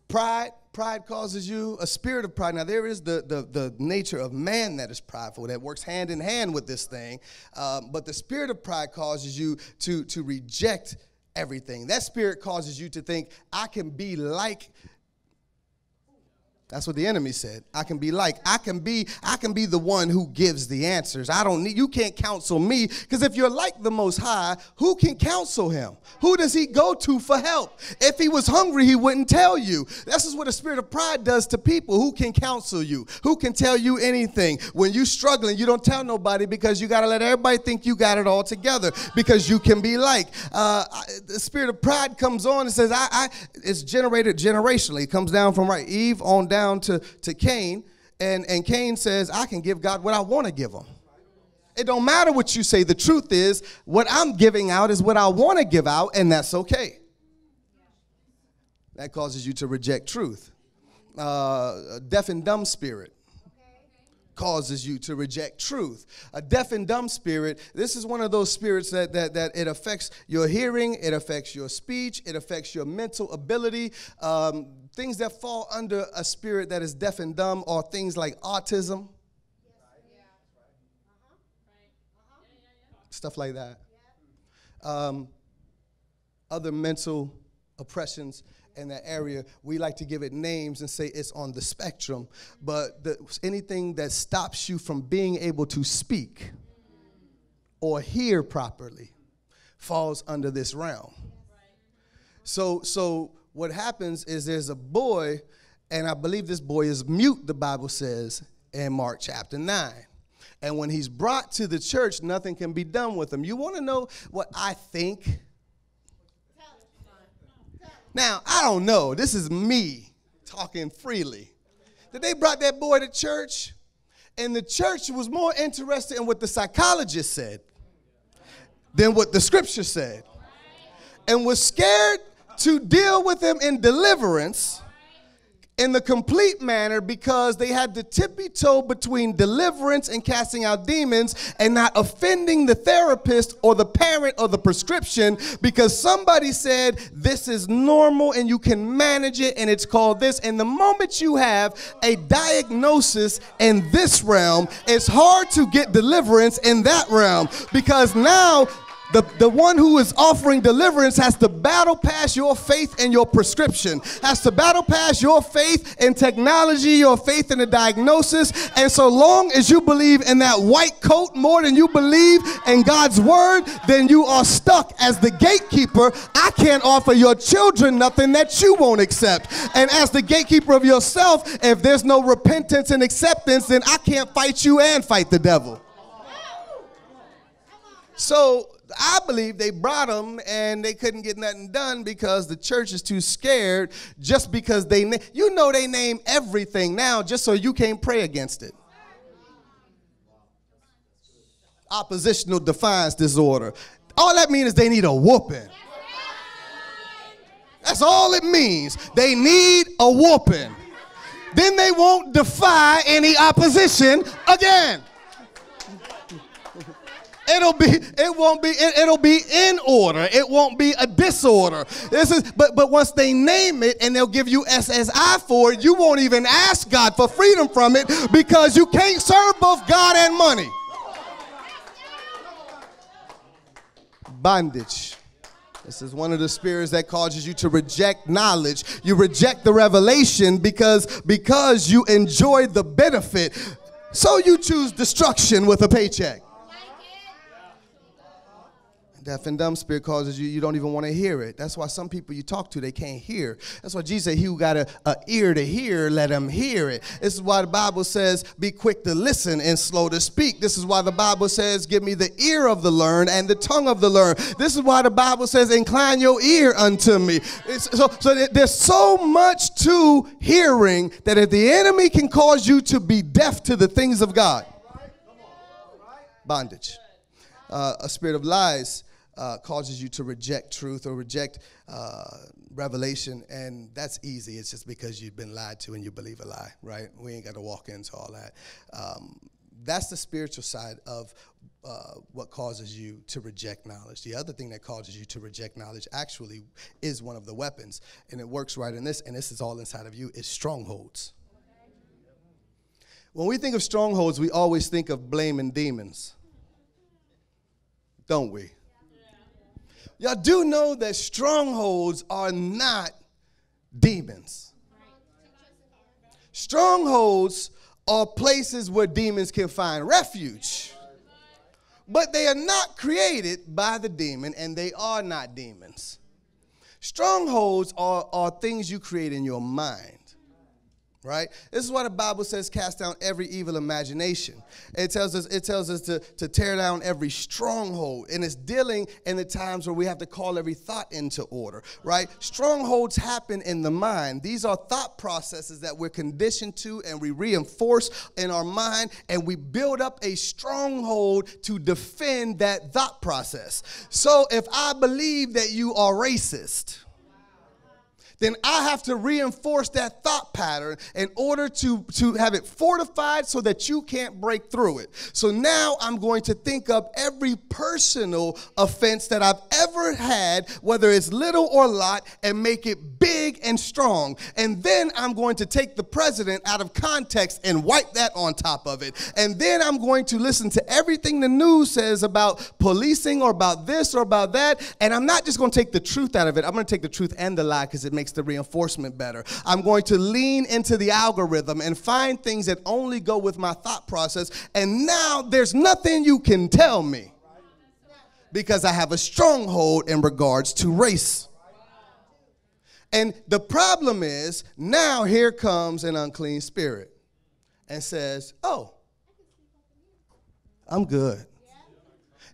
[SPEAKER 2] Pride, pride causes you a spirit of pride. Now, there is the, the, the nature of man that is prideful, that works hand in hand with this thing. Um, but the spirit of pride causes you to, to reject everything. That spirit causes you to think, I can be like that's what the enemy said. I can be like, I can be, I can be the one who gives the answers. I don't need, you can't counsel me. Because if you're like the most high, who can counsel him? Who does he go to for help? If he was hungry, he wouldn't tell you. This is what a spirit of pride does to people. Who can counsel you? Who can tell you anything? When you're struggling, you don't tell nobody because you got to let everybody think you got it all together because you can be like. Uh, the spirit of pride comes on and says, I, I, it's generated generationally. It comes down from right, Eve on down down to, to Cain, and, and Cain says, I can give God what I want to give him. It don't matter what you say. The truth is, what I'm giving out is what I want to give out, and that's okay. That causes you to reject truth. Uh, a deaf and dumb spirit causes you to reject truth. A deaf and dumb spirit, this is one of those spirits that, that, that it affects your hearing, it affects your speech, it affects your mental ability. Um, things that fall under a spirit that is deaf and dumb are things like autism, stuff like that. Um, other mental oppressions in that area, we like to give it names and say it's on the spectrum. But the, anything that stops you from being able to speak or hear properly falls under this realm. So, so what happens is there's a boy, and I believe this boy is mute, the Bible says in Mark chapter 9. And when he's brought to the church, nothing can be done with him. You want to know what I think? Now, I don't know. This is me talking freely. That they brought that boy to church, and the church was more interested in what the psychologist said than what the scripture said, and was scared to deal with them in deliverance in the complete manner because they had to tippy toe between deliverance and casting out demons and not offending the therapist or the parent or the prescription because somebody said this is normal and you can manage it and it's called this. And the moment you have a diagnosis in this realm, it's hard to get deliverance in that realm because now the, the one who is offering deliverance has to battle past your faith and your prescription, has to battle past your faith in technology, your faith in the diagnosis. And so long as you believe in that white coat more than you believe in God's word, then you are stuck as the gatekeeper. I can't offer your children nothing that you won't accept. And as the gatekeeper of yourself, if there's no repentance and acceptance, then I can't fight you and fight the devil. So I believe they brought them and they couldn't get nothing done because the church is too scared just because they, na- you know, they name everything now just so you can't pray against it. Oppositional defiance disorder. All that means is they need a whooping. That's all it means. They need a whooping. Then they won't defy any opposition again. It'll be, it won't be, it, it'll be in order. It won't be a disorder. This is, but but once they name it and they'll give you SSI for it, you won't even ask God for freedom from it because you can't serve both God and money. Bondage. This is one of the spirits that causes you to reject knowledge. You reject the revelation because because you enjoy the benefit. So you choose destruction with a paycheck. Deaf and dumb spirit causes you, you don't even want to hear it. That's why some people you talk to, they can't hear. That's why Jesus said, He who got a, a ear to hear, let him hear it. This is why the Bible says, Be quick to listen and slow to speak. This is why the Bible says, Give me the ear of the learned and the tongue of the learned. This is why the Bible says, Incline your ear unto me. It's, so so there's so much to hearing that if the enemy can cause you to be deaf to the things of God, bondage. Uh, a spirit of lies uh, causes you to reject truth or reject uh, revelation, and that's easy. It's just because you've been lied to and you believe a lie, right? We ain't got to walk into all that. Um, that's the spiritual side of uh, what causes you to reject knowledge. The other thing that causes you to reject knowledge actually is one of the weapons, and it works right in this, and this is all inside of you, is strongholds. When we think of strongholds, we always think of blaming demons don't we? Y'all do know that strongholds are not demons. Strongholds are places where demons can find refuge. But they are not created by the demon, and they are not demons. Strongholds are, are things you create in your mind right? This is why the Bible says cast down every evil imagination. It tells us it tells us to, to tear down every stronghold. And it's dealing in the times where we have to call every thought into order, right? Strongholds happen in the mind. These are thought processes that we're conditioned to and we reinforce in our mind and we build up a stronghold to defend that thought process. So if I believe that you are racist, then I have to reinforce that thought pattern in order to, to have it fortified so that you can't break through it. So now I'm going to think of every personal offense that I've ever had, whether it's little or lot, and make it big and strong. And then I'm going to take the president out of context and wipe that on top of it. And then I'm going to listen to everything the news says about policing or about this or about that. And I'm not just going to take the truth out of it, I'm going to take the truth and the lie because it makes the reinforcement better. I'm going to lean into the algorithm and find things that only go with my thought process. And now there's nothing you can tell me because I have a stronghold in regards to race. And the problem is now here comes an unclean spirit and says, Oh, I'm good.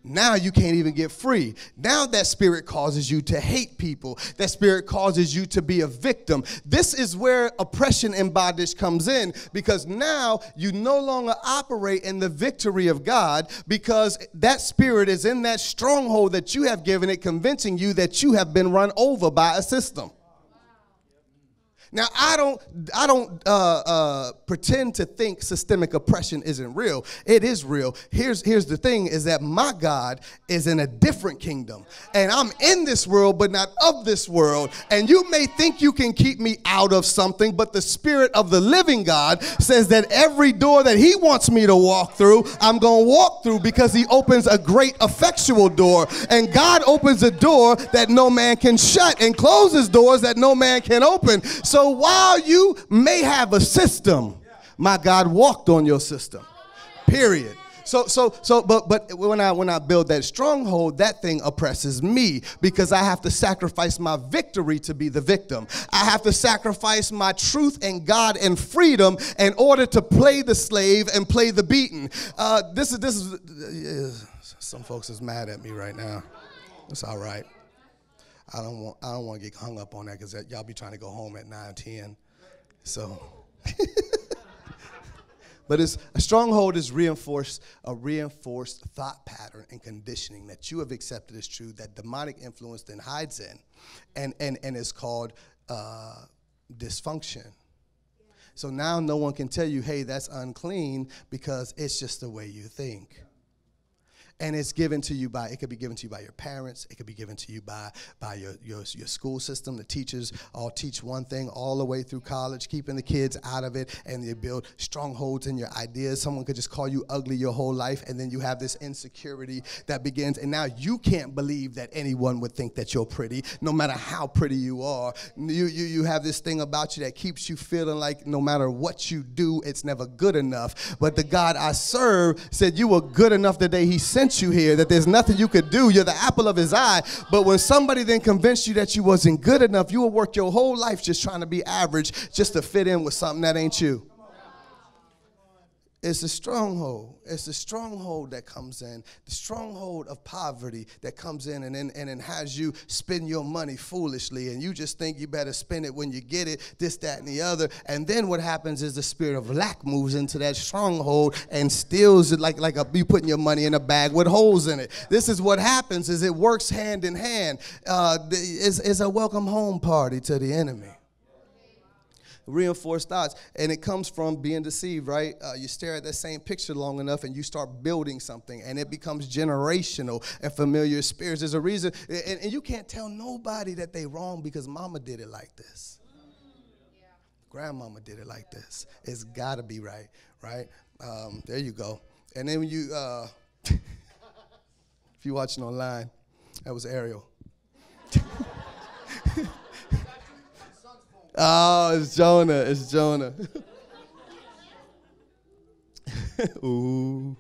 [SPEAKER 2] Now you can't even get free. Now that spirit causes you to hate people. That spirit causes you to be a victim. This is where oppression and bondage comes in because now you no longer operate in the victory of God because that spirit is in that stronghold that you have given it, convincing you that you have been run over by a system. Now I don't I don't uh, uh, pretend to think systemic oppression isn't real. It is real. Here's here's the thing: is that my God is in a different kingdom, and I'm in this world, but not of this world. And you may think you can keep me out of something, but the Spirit of the Living God says that every door that He wants me to walk through, I'm going to walk through because He opens a great effectual door, and God opens a door that no man can shut, and closes doors that no man can open. So while you may have a system, my God walked on your system. Period. So so so but but when I when I build that stronghold, that thing oppresses me because I have to sacrifice my victory to be the victim. I have to sacrifice my truth and God and freedom in order to play the slave and play the beaten. Uh, this is this is uh, some folks is mad at me right now. It's all right. I don't want I don't want to get hung up on that because y'all be trying to go home at 9, 10. So but it's a stronghold is reinforced a reinforced thought pattern and conditioning that you have accepted as true that demonic influence then hides in and and and is called uh, dysfunction so now no one can tell you hey that's unclean because it's just the way you think and it's given to you by it could be given to you by your parents it could be given to you by by your your, your school system. The teachers all teach one thing all the way through college keeping the kids out of it and they build strongholds in your ideas. Someone could just call you ugly your whole life and then you have this insecurity that begins. And now you can't believe that anyone would think that you're pretty no matter how pretty you are. You you, you have this thing about you that keeps you feeling like no matter what you do it's never good enough. But the god i serve said you were good enough the day he sent you here that there's nothing you could do. You're the apple of his eye. But when somebody then convinced you that you wasn't good enough you will work your whole life just trying to be average just to fit in with something that ain't you it's the stronghold. It's the stronghold that comes in, the stronghold of poverty that comes in and, and, and has you spend your money foolishly. And you just think you better spend it when you get it, this, that, and the other. And then what happens is the spirit of lack moves into that stronghold and steals it like, like a, you putting your money in a bag with holes in it. This is what happens is it works hand in hand. Uh, it's, it's a welcome home party to the enemy reinforced thoughts. And it comes from being deceived right? Uh, you stare at that same picture long enough and you start building something and it becomes generational and familiar spirits. There's a reason and, and you can't tell nobody that they wrong because mama did it like this. Grandmama did it like this. It's got to be right right? Um, there you go. And then when you uh, if you're watching online that was ariel Oh, it's Jonah. It's Jonah. Ooh.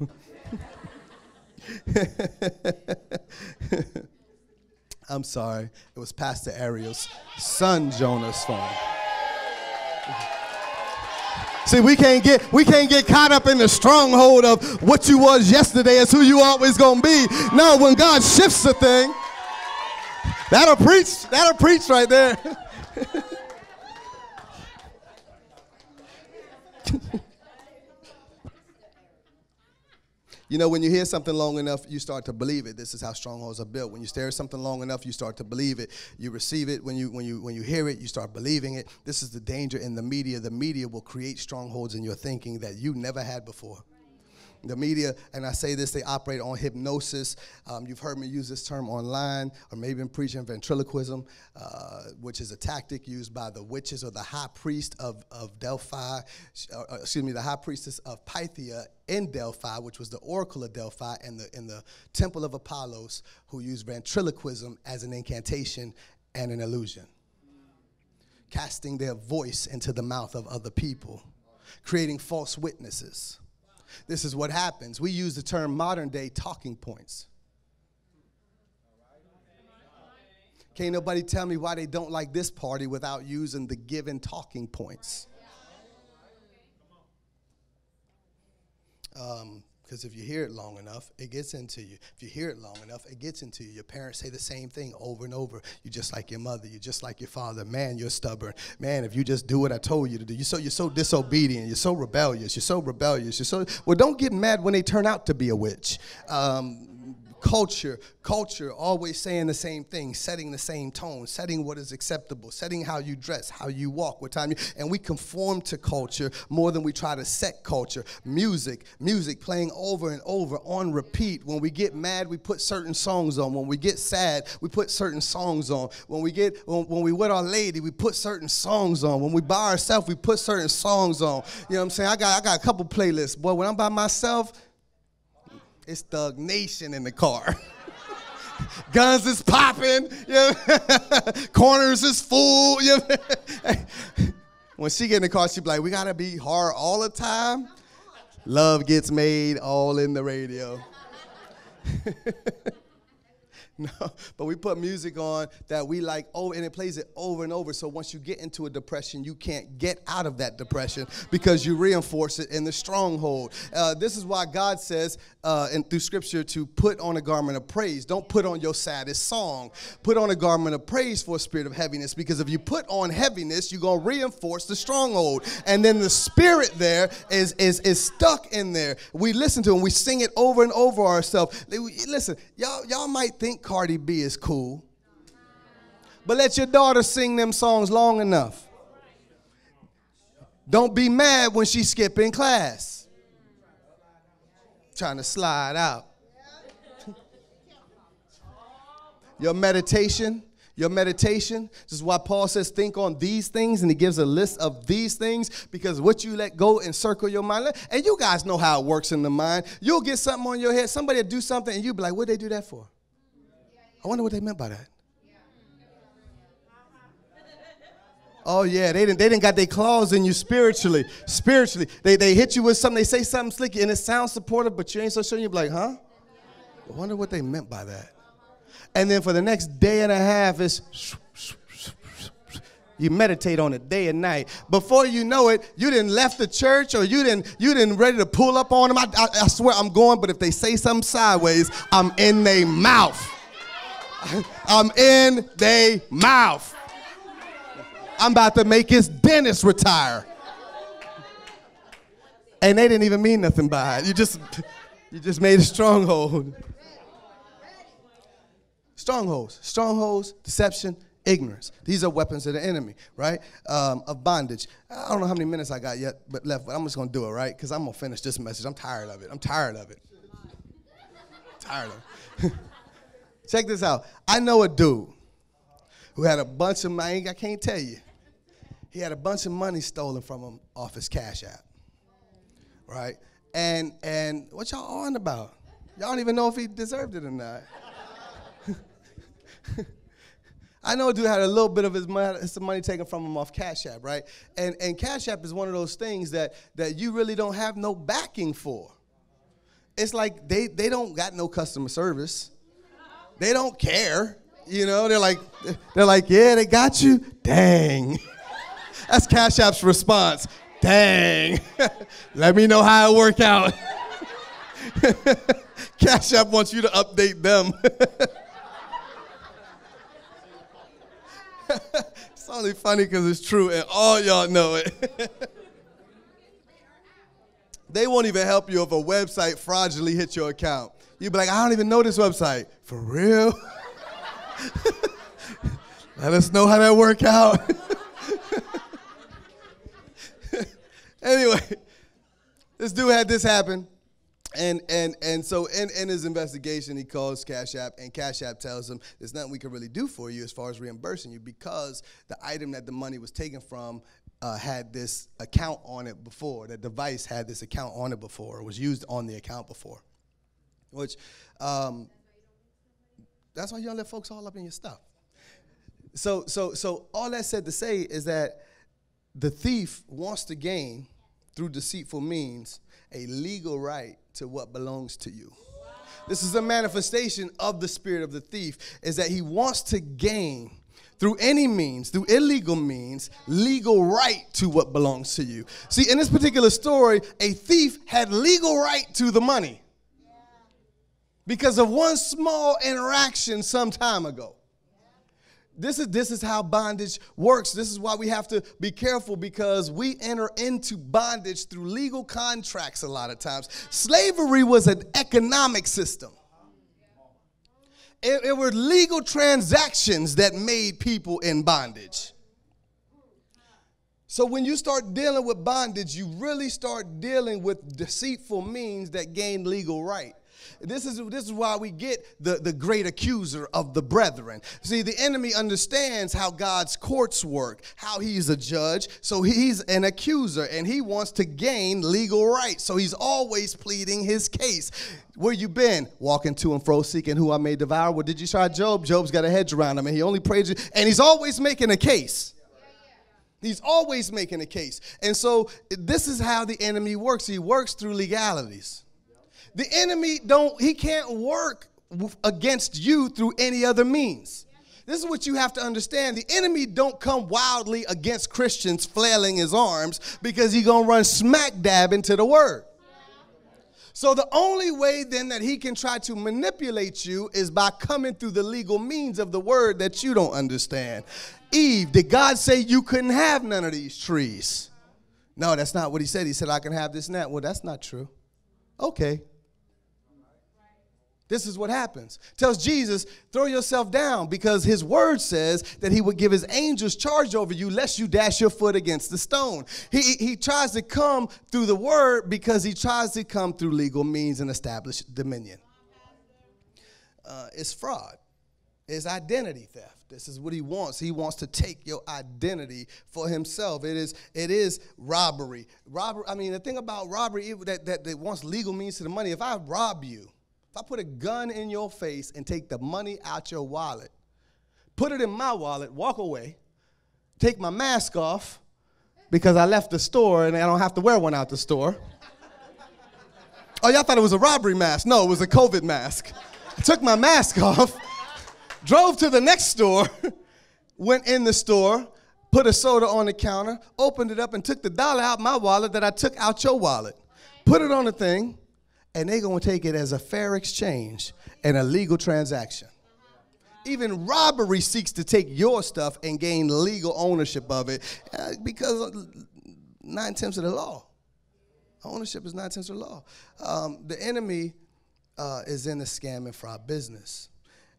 [SPEAKER 2] I'm sorry. It was Pastor Ariel's son Jonah's phone. See, we can't get we can't get caught up in the stronghold of what you was yesterday as who you always gonna be. No, when God shifts the thing, that'll preach. That'll preach right there. You know, when you hear something long enough, you start to believe it. This is how strongholds are built. When you stare at something long enough, you start to believe it. You receive it. When you when you when you hear it, you start believing it. This is the danger in the media. The media will create strongholds in your thinking that you never had before the media, and I say this, they operate on hypnosis. Um, you've heard me use this term online, or maybe in preaching ventriloquism, uh, which is a tactic used by the witches or the high priest of, of Delphi, uh, uh, excuse me, the high priestess of Pythia in Delphi, which was the oracle of Delphi, and the, in the temple of Apollos, who used ventriloquism as an incantation and an illusion. Casting their voice into the mouth of other people, creating false witnesses this is what happens. We use the term modern day talking points. Can't nobody tell me why they don't like this party without using the given talking points. Um, because if you hear it long enough, it gets into you. If you hear it long enough, it gets into you. Your parents say the same thing over and over. You're just like your mother. You're just like your father. Man, you're stubborn. Man, if you just do what I told you to do, you're so you're so disobedient. You're so rebellious. You're so rebellious. You're so well. Don't get mad when they turn out to be a witch. Um, culture, culture always saying the same thing, setting the same tone, setting what is acceptable, setting how you dress, how you walk, what time you, and we conform to culture more than we try to set culture. Music, music playing over and over on repeat. When we get mad, we put certain songs on. When we get sad, we put certain songs on. When we get, when, when we with our lady, we put certain songs on. When we by ourselves, we put certain songs on. You know what I'm saying? I got, I got a couple playlists. Boy, when I'm by myself, it's Thug Nation in the car. Guns is popping. You know? Corners is full. You know? when she get in the car, she be like, "We gotta be hard all the time." Love gets made all in the radio. No, but we put music on that we like oh, and it plays it over and over. So once you get into a depression, you can't get out of that depression because you reinforce it in the stronghold. Uh, this is why God says uh, in, through Scripture to put on a garment of praise. Don't put on your saddest song. Put on a garment of praise for a spirit of heaviness because if you put on heaviness, you're gonna reinforce the stronghold, and then the spirit there is is is stuck in there. We listen to it and we sing it over and over ourselves. Listen, y'all y'all might think Cardi B is cool. But let your daughter sing them songs long enough. Don't be mad when she's skipping class. Trying to slide out. Your meditation, your meditation. This is why Paul says, think on these things, and he gives a list of these things because what you let go and circle your mind. And you guys know how it works in the mind. You'll get something on your head, somebody do something, and you'll be like, what'd they do that for? I wonder what they meant by that. Oh yeah, they didn't they didn't got their claws in you spiritually. Spiritually. They they hit you with something, they say something slick and it sounds supportive, but you ain't so sure. You're like, huh? I wonder what they meant by that. And then for the next day and a half, it's you meditate on it day and night. Before you know it, you didn't left the church or you didn't you didn't ready to pull up on them. I, I, I swear I'm going, but if they say something sideways, I'm in their mouth. I'm in their mouth. I'm about to make his dentist retire. And they didn't even mean nothing by it. You just you just made a stronghold. Strongholds, strongholds, deception, ignorance. These are weapons of the enemy, right? Um, of bondage. I don't know how many minutes I got yet, but left. But I'm just gonna do it, right? Because I'm gonna finish this message. I'm tired of it. I'm tired of it. tired of it. Check this out. I know a dude who had a bunch of money. I can't tell you. He had a bunch of money stolen from him off his Cash App, right? And and what y'all on about? Y'all don't even know if he deserved it or not. I know a dude had a little bit of his money, money taken from him off Cash App, right? And and Cash App is one of those things that that you really don't have no backing for. It's like they they don't got no customer service. They don't care. You know, they're like they're like, yeah, they got you. Dang. That's Cash App's response. Dang. Let me know how it work out. Cash App wants you to update them. it's only funny because it's true and all y'all know it. they won't even help you if a website fraudulently hits your account. You'd be like, I don't even know this website. For real? Let us know how that work out. anyway, this dude had this happen. And and and so in, in his investigation, he calls Cash App, and Cash App tells him there's nothing we can really do for you as far as reimbursing you because the item that the money was taken from uh, had this account on it before. The device had this account on it before, or was used on the account before. Which, um, that's why you don't let folks all up in your stuff. So so so all that said to say is that the thief wants to gain through deceitful means a legal right to what belongs to you. This is a manifestation of the spirit of the thief, is that he wants to gain through any means, through illegal means, legal right to what belongs to you. See, in this particular story, a thief had legal right to the money because of one small interaction some time ago. This is, this is how bondage works. This is why we have to be careful because we enter into bondage through legal contracts a lot of times. Slavery was an economic system, it, it were legal transactions that made people in bondage. So when you start dealing with bondage, you really start dealing with deceitful means that gain legal right. This is, this is why we get the, the great accuser of the brethren. See, the enemy understands how God's courts work, how he's a judge. So he's an accuser and he wants to gain legal rights. So he's always pleading his case. Where you been? Walking to and fro, seeking who I may devour. What did you try Job? Job's got a hedge around him and he only prays. And he's always making a case. He's always making a case. And so this is how the enemy works. He works through legalities. The enemy don't he can't work against you through any other means. This is what you have to understand. The enemy don't come wildly against Christians flailing his arms because he going to run smack dab into the word. So the only way then that he can try to manipulate you is by coming through the legal means of the word that you don't understand. Eve, did God say you couldn't have none of these trees? No, that's not what he said. He said I can have this and that. Well, that's not true. Okay. This is what happens. Tells Jesus, throw yourself down because his word says that he would give his angels charge over you lest you dash your foot against the stone. He, he tries to come through the word because he tries to come through legal means and establish dominion. Uh, it's fraud. it's identity theft. This is what he wants. He wants to take your identity for himself. It is it is robbery. Robbery. I mean, the thing about robbery it- that, that, that wants legal means to the money. If I rob you, if I put a gun in your face and take the money out your wallet, put it in my wallet, walk away, take my mask off because I left the store and I don't have to wear one out the store. Oh, y'all thought it was a robbery mask? No, it was a COVID mask. I took my mask off, drove to the next store, went in the store, put a soda on the counter, opened it up, and took the dollar out my wallet that I took out your wallet. Put it on the thing, and they're gonna take it as a fair exchange and a legal transaction. Even robbery seeks to take your stuff and gain legal ownership of it uh, because nine tenths of the law. Ownership is nine tenths of the law. Um, the enemy uh, is in the scamming for our business.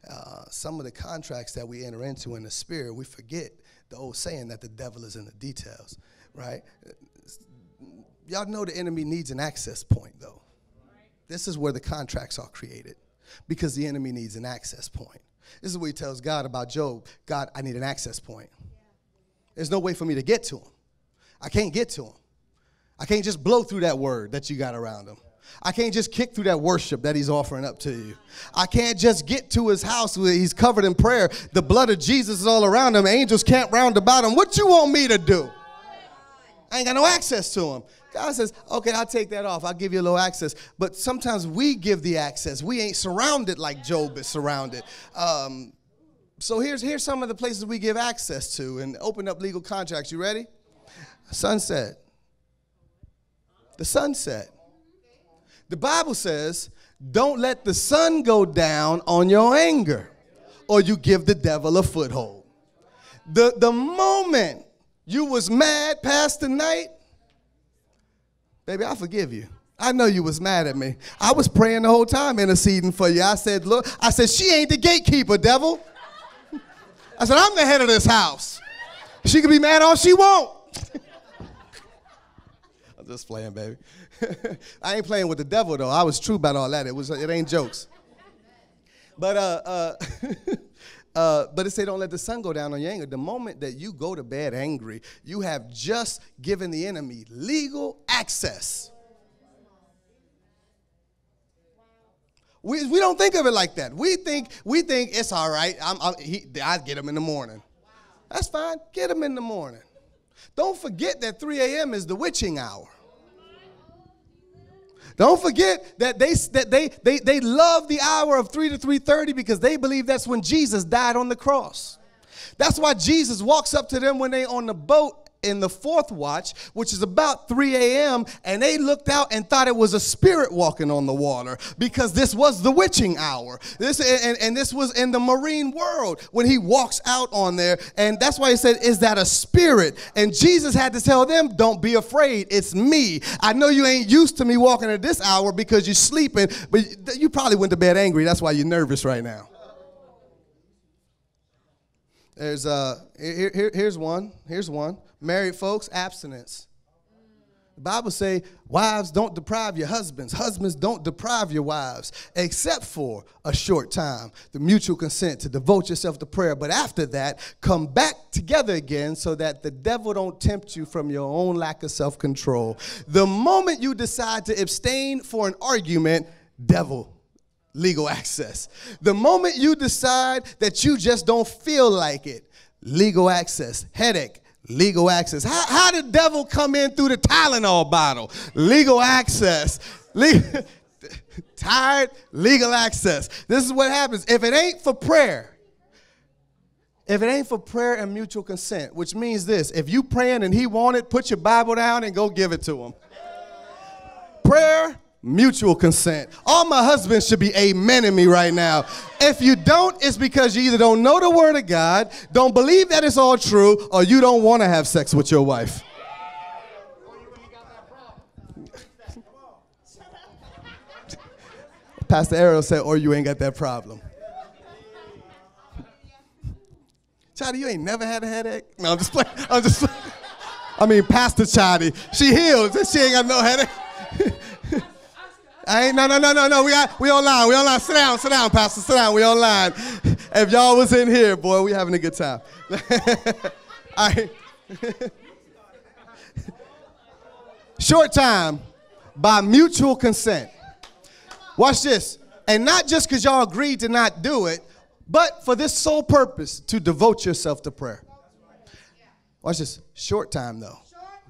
[SPEAKER 2] Uh, some of the contracts that we enter into in the spirit, we forget the old saying that the devil is in the details, right? Y'all know the enemy needs an access point, though. This is where the contracts are created because the enemy needs an access point. This is what he tells God about Job God, I need an access point. There's no way for me to get to him. I can't get to him. I can't just blow through that word that you got around him. I can't just kick through that worship that he's offering up to you. I can't just get to his house where he's covered in prayer. The blood of Jesus is all around him. Angels camp round about him. What you want me to do? I ain't got no access to him. God says, okay, I'll take that off. I'll give you a little access. But sometimes we give the access. We ain't surrounded like Job is surrounded. Um, so here's, here's some of the places we give access to and open up legal contracts. You ready? Sunset. The sunset. The Bible says, don't let the sun go down on your anger, or you give the devil a foothold. The, the moment you was mad past the night, baby, I forgive you. I know you was mad at me. I was praying the whole time, interceding for you. I said, look, I said, she ain't the gatekeeper, devil. I said, I'm the head of this house. She can be mad all she want. I'm just playing, baby. I ain't playing with the devil though. I was true about all that. It was it ain't jokes. But uh uh Uh, but it say don't let the sun go down on your anger. The moment that you go to bed angry, you have just given the enemy legal access. We, we don't think of it like that. We think we think it's all right. I'm, I'm, he, I get him in the morning. That's fine. Get him in the morning. Don't forget that 3 a.m. is the witching hour. Don't forget that they that they they they love the hour of 3 to 3:30 because they believe that's when Jesus died on the cross. That's why Jesus walks up to them when they on the boat in the fourth watch, which is about 3 a.m., and they looked out and thought it was a spirit walking on the water because this was the witching hour. This and, and this was in the marine world when he walks out on there, and that's why he said, "Is that a spirit?" And Jesus had to tell them, "Don't be afraid. It's me. I know you ain't used to me walking at this hour because you're sleeping, but you probably went to bed angry. That's why you're nervous right now." There's here, here- here's one. Here's one. Married folks, abstinence. The Bible say, wives don't deprive your husbands. Husbands don't deprive your wives, except for a short time. The mutual consent to devote yourself to prayer. But after that, come back together again so that the devil don't tempt you from your own lack of self-control. The moment you decide to abstain for an argument, devil legal access. The moment you decide that you just don't feel like it, legal access. Headache, legal access. How, how did devil come in through the Tylenol bottle? Legal access. Tired, legal access. This is what happens. If it ain't for prayer, if it ain't for prayer and mutual consent, which means this, if you praying and he want it, put your Bible down and go give it to him. Prayer, mutual consent. All my husbands should be amening me right now. If you don't, it's because you either don't know the word of God, don't believe that it's all true, or you don't want to have sex with your wife. Pastor Ariel said, or you ain't got that problem. Chadi, you ain't never had a headache? No, I'm just playing. I'm just playing. I mean, Pastor Chadi, she heals and she ain't got no headache. I ain't no no no no no. We got we online. We online. Sit down, sit down, Pastor. Sit down. We online. if y'all was in here, boy, we having a good time. All right. Short time by mutual consent. Watch this. And not just because y'all agreed to not do it, but for this sole purpose to devote yourself to prayer. Watch this. Short time though.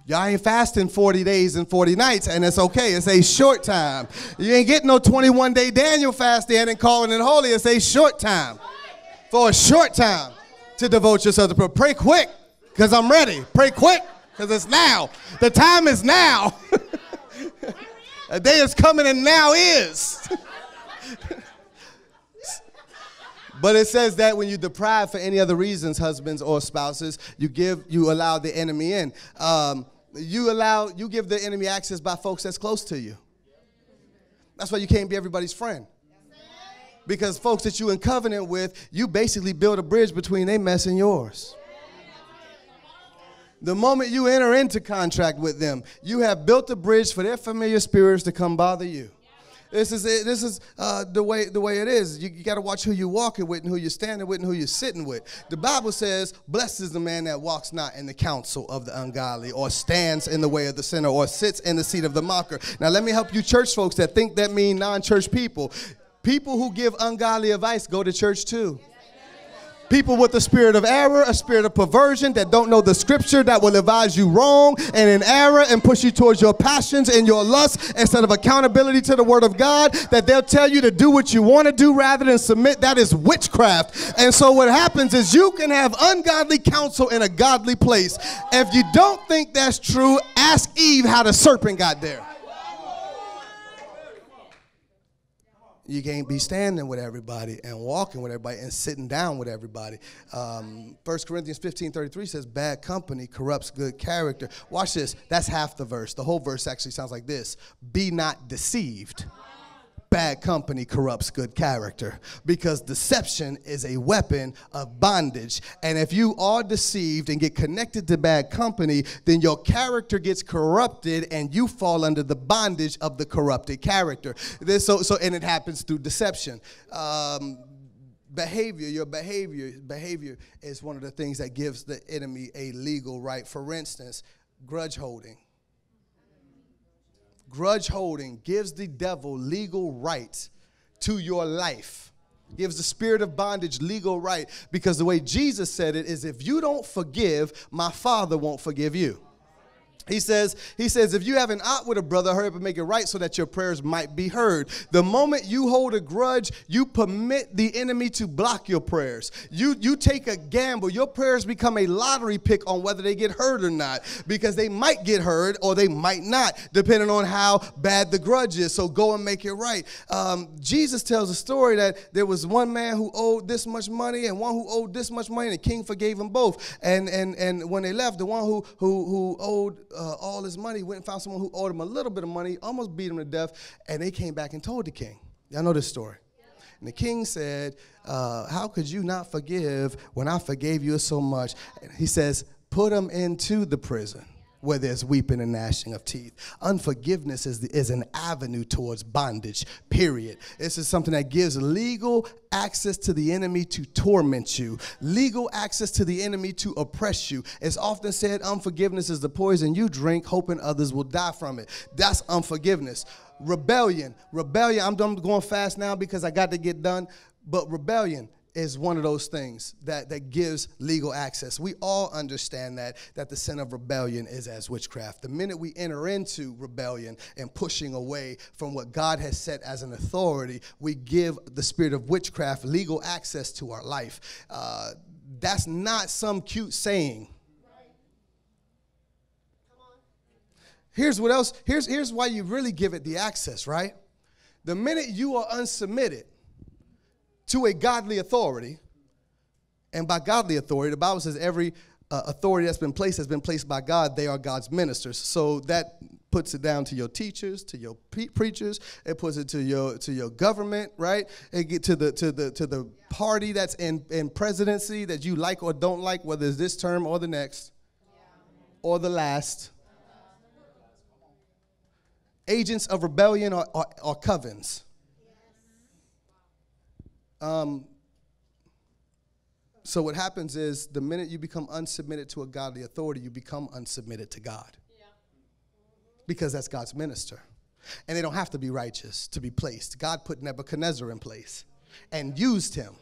[SPEAKER 2] Y'all ain't fasting 40 days and 40 nights, and it's okay. It's a short time. You ain't getting no 21 day Daniel fast in and calling it holy. It's a short time. For a short time to devote yourself to prayer. Pray quick, because I'm ready. Pray quick, because it's now. The time is now. a day is coming, and now is. But it says that when you deprive for any other reasons, husbands or spouses, you give, you allow the enemy in. Um, you allow, you give the enemy access by folks that's close to you. That's why you can't be everybody's friend. Because folks that you in covenant with, you basically build a bridge between their mess and yours. The moment you enter into contract with them, you have built a bridge for their familiar spirits to come bother you. This is it. This is uh, the way the way it is. You, you got to watch who you're walking with and who you're standing with and who you're sitting with. The Bible says, "Blessed is the man that walks not in the counsel of the ungodly, or stands in the way of the sinner, or sits in the seat of the mocker." Now, let me help you, church folks that think that mean non-church people. People who give ungodly advice go to church too. People with a spirit of error, a spirit of perversion that don't know the scripture that will advise you wrong and in error and push you towards your passions and your lusts instead of accountability to the word of God, that they'll tell you to do what you want to do rather than submit. That is witchcraft. And so what happens is you can have ungodly counsel in a godly place. If you don't think that's true, ask Eve how the serpent got there. You can't be standing with everybody and walking with everybody and sitting down with everybody. Um, 1 Corinthians 15 33 says, Bad company corrupts good character. Watch this. That's half the verse. The whole verse actually sounds like this Be not deceived. Bad company corrupts good character because deception is a weapon of bondage. And if you are deceived and get connected to bad company, then your character gets corrupted and you fall under the bondage of the corrupted character. This, so, so, and it happens through deception. Um, behavior your behavior behavior is one of the things that gives the enemy a legal right for instance grudge holding grudge holding gives the devil legal right to your life gives the spirit of bondage legal right because the way jesus said it is if you don't forgive my father won't forgive you he says, he says, if you have an ought with a brother, hurry up and make it right so that your prayers might be heard. The moment you hold a grudge, you permit the enemy to block your prayers. You, you take a gamble. Your prayers become a lottery pick on whether they get heard or not because they might get heard or they might not, depending on how bad the grudge is. So go and make it right. Um, Jesus tells a story that there was one man who owed this much money and one who owed this much money, and the king forgave them both. And, and, and when they left, the one who, who, who owed uh, all his money, went and found someone who owed him a little bit of money, almost beat him to death, and they came back and told the king. Y'all know this story. And the king said, uh, How could you not forgive when I forgave you so much? And he says, Put him into the prison where there's weeping and gnashing of teeth. Unforgiveness is, the, is an avenue towards bondage, period. This is something that gives legal access to the enemy to torment you, legal access to the enemy to oppress you. It's often said unforgiveness is the poison you drink, hoping others will die from it. That's unforgiveness. Rebellion. Rebellion, I'm done going fast now because I got to get done. But rebellion is one of those things that, that gives legal access. We all understand that, that the sin of rebellion is as witchcraft. The minute we enter into rebellion and pushing away from what God has set as an authority, we give the spirit of witchcraft legal access to our life. Uh, that's not some cute saying. Here's what else, here's, here's why you really give it the access, right? The minute you are unsubmitted, to a godly authority. And by godly authority, the Bible says every uh, authority that's been placed has been placed by God. They are God's ministers. So that puts it down to your teachers, to your pre- preachers. It puts it to your to your government, right? It get to the to the to the party that's in in presidency that you like or don't like, whether it's this term or the next, or the last. Agents of rebellion or, or, or covens. Um, So what happens is the minute you become unsubmitted to a godly authority, you become unsubmitted to God. Because that's God's minister. And they don't have to be righteous to be placed. God put Nebuchadnezzar in place and used him.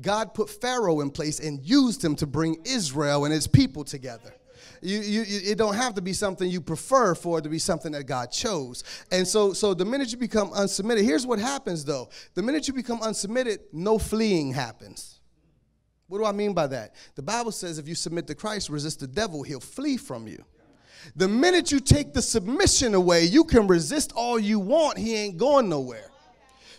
[SPEAKER 2] God put Pharaoh in place and used him to bring Israel and his people together. You, you, it don't have to be something you prefer for it to be something that God chose. And so, so the minute you become unsubmitted, here's what happens though. The minute you become unsubmitted, no fleeing happens. What do I mean by that? The Bible says if you submit to Christ, resist the devil, he'll flee from you. The minute you take the submission away, you can resist all you want, he ain't going nowhere.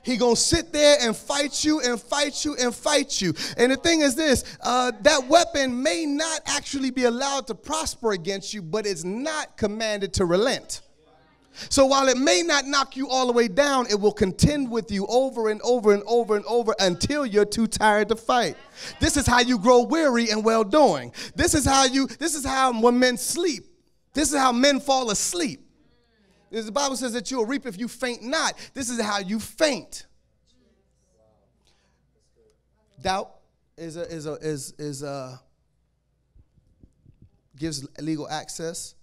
[SPEAKER 2] He gonna sit there and fight you and fight you and fight you. And the thing is this: uh, that weapon may not actually be allowed to prosper against you, but it's not commanded to relent. So while it may not knock you all the way down, it will contend with you over and over and over and over until you're too tired to fight. This is how you grow weary and well doing. This is how you. This is how when men sleep. This is how men fall asleep. The Bible says that you'll reap if you faint not. This is how you faint. Doubt is a, is a, is is a gives legal access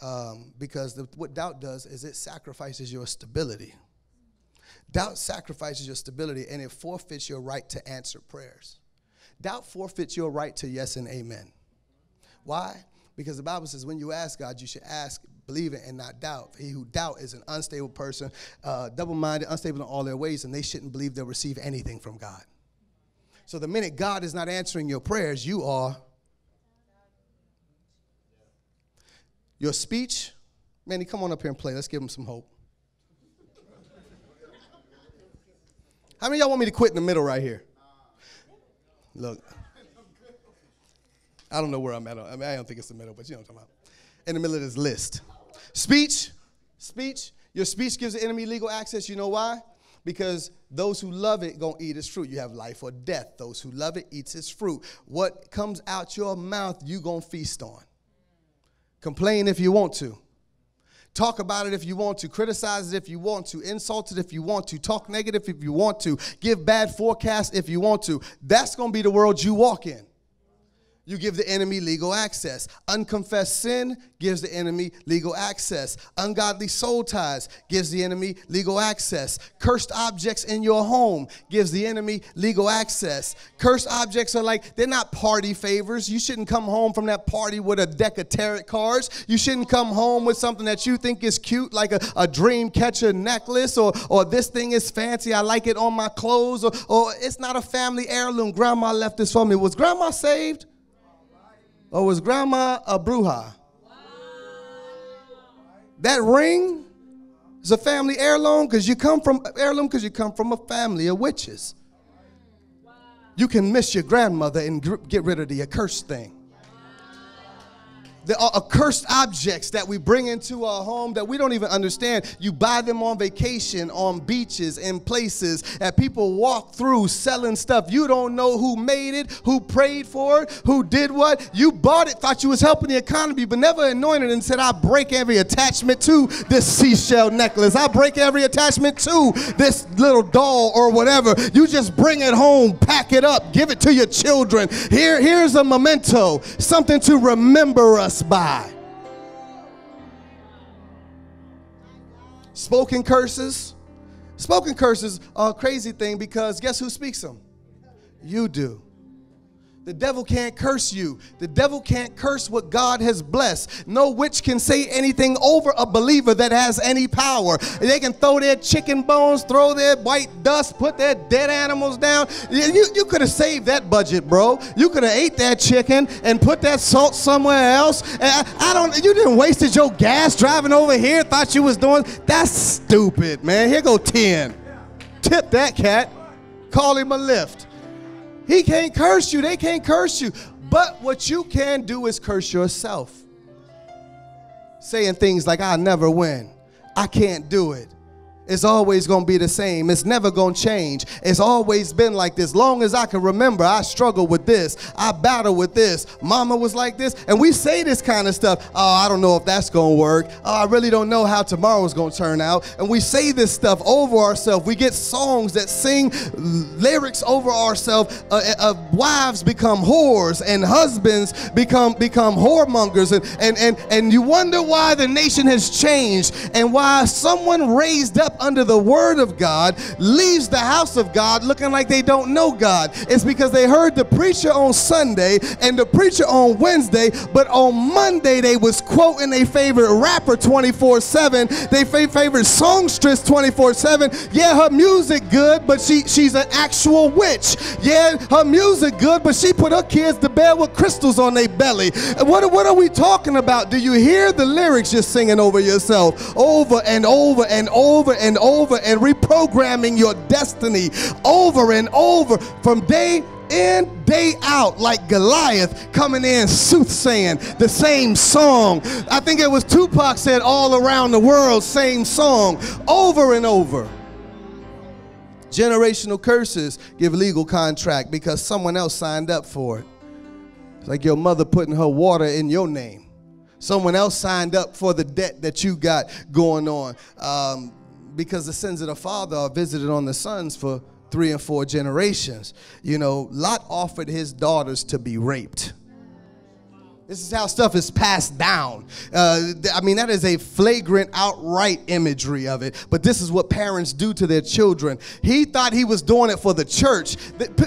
[SPEAKER 2] um, because the, what doubt does is it sacrifices your stability. Doubt sacrifices your stability and it forfeits your right to answer prayers. Doubt forfeits your right to yes and amen. Why? Because the Bible says when you ask God, you should ask, believe it, and not doubt. He who doubt is an unstable person, uh, double-minded, unstable in all their ways, and they shouldn't believe they'll receive anything from God. So the minute God is not answering your prayers, you are. Your speech, Manny, come on up here and play. Let's give him some hope. How many of y'all want me to quit in the middle right here? Look. I don't know where I'm at. I mean, I don't think it's the middle, but you know what I'm talking about. In the middle of this list. Speech, speech. Your speech gives the enemy legal access. You know why? Because those who love it gonna eat its fruit. You have life or death. Those who love it eats its fruit. What comes out your mouth, you gonna feast on. Complain if you want to. Talk about it if you want to. Criticize it if you want to. Insult it if you want to. Talk negative if you want to. Give bad forecasts if you want to. That's gonna be the world you walk in you give the enemy legal access. Unconfessed sin gives the enemy legal access. Ungodly soul ties gives the enemy legal access. Cursed objects in your home gives the enemy legal access. Cursed objects are like, they're not party favors. You shouldn't come home from that party with a deck of tarot cards. You shouldn't come home with something that you think is cute, like a, a dream catcher necklace, or, or this thing is fancy. I like it on my clothes, or, or it's not a family heirloom. Grandma left this for me. Was grandma saved? Or was grandma a bruja? That ring is a family heirloom because you come from heirloom because you come from a family of witches. You can miss your grandmother and get rid of the accursed thing. There are uh, accursed objects that we bring into our home that we don't even understand. You buy them on vacation, on beaches, in places that people walk through selling stuff. You don't know who made it, who prayed for it, who did what. You bought it, thought you was helping the economy, but never anointed and said, I break every attachment to this seashell necklace. I break every attachment to this little doll or whatever. You just bring it home, pack it up, give it to your children. Here, here's a memento, something to remember us by. Spoken curses. Spoken curses are a crazy thing because guess who speaks them? You do. The devil can't curse you. The devil can't curse what God has blessed. No witch can say anything over a believer that has any power. They can throw their chicken bones, throw their white dust, put their dead animals down. You, you could have saved that budget, bro. You could have ate that chicken and put that salt somewhere else. I, I don't. You didn't wasted your gas driving over here. Thought you was doing. That's stupid, man. Here go ten. Tip that cat. Call him a Lyft. He can't curse you. They can't curse you. But what you can do is curse yourself. Saying things like, I never win. I can't do it. It's always gonna be the same. It's never gonna change. It's always been like this. Long as I can remember, I struggle with this. I battle with this. Mama was like this. And we say this kind of stuff. Oh, I don't know if that's gonna work. Oh, I really don't know how tomorrow's gonna turn out. And we say this stuff over ourselves. We get songs that sing lyrics over ourselves. Uh, uh, wives become whores and husbands become become whoremongers. And, and, and, and you wonder why the nation has changed and why someone raised up under the word of God leaves the house of God looking like they don't know God. It's because they heard the preacher on Sunday and the preacher on Wednesday, but on Monday they was quoting their favorite rapper 24/7, their fa- favorite songstress 24/7. Yeah, her music good, but she she's an actual witch. Yeah, her music good, but she put her kids to bed with crystals on their belly. What, what are we talking about? Do you hear the lyrics you're singing over yourself over and over and over and over and reprogramming your destiny over and over from day in, day out, like Goliath coming in soothsaying the same song. I think it was Tupac said all around the world, same song, over and over. Generational curses give legal contract because someone else signed up for it. It's like your mother putting her water in your name. Someone else signed up for the debt that you got going on. Um, because the sins of the father are visited on the sons for three and four generations. You know, Lot offered his daughters to be raped. This is how stuff is passed down. Uh, I mean, that is a flagrant, outright imagery of it. But this is what parents do to their children. He thought he was doing it for the church.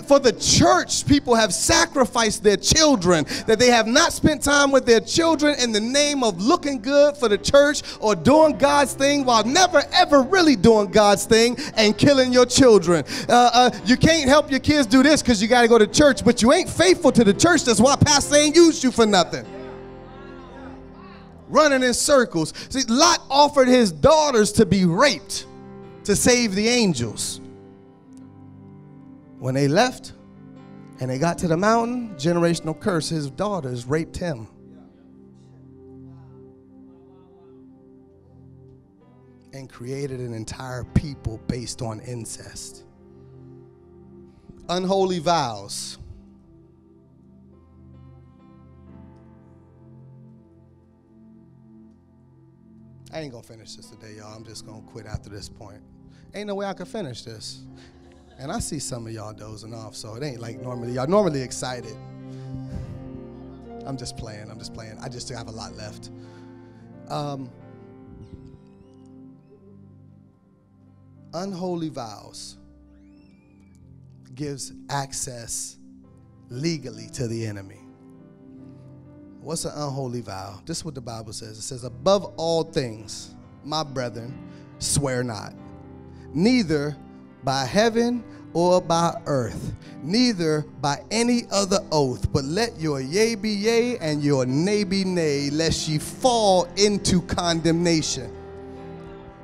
[SPEAKER 2] For the church, people have sacrificed their children, that they have not spent time with their children in the name of looking good for the church or doing God's thing while never, ever really doing God's thing and killing your children. Uh, uh, you can't help your kids do this because you got to go to church, but you ain't faithful to the church. That's why Pastor ain't used you for nothing running in circles. See, Lot offered his daughters to be raped to save the angels. When they left and they got to the mountain, generational curse, his daughters raped him. And created an entire people based on incest. Unholy vows. I ain't gonna finish this today, y'all. I'm just gonna quit after this point. Ain't no way I can finish this. And I see some of y'all dozing off, so it ain't like normally. Y'all normally excited. I'm just playing. I'm just playing. I just have a lot left. Um, unholy vows gives access legally to the enemy. What's an unholy vow? This is what the Bible says. It says, Above all things, my brethren, swear not, neither by heaven or by earth, neither by any other oath, but let your yea be yea and your nay be nay, lest ye fall into condemnation.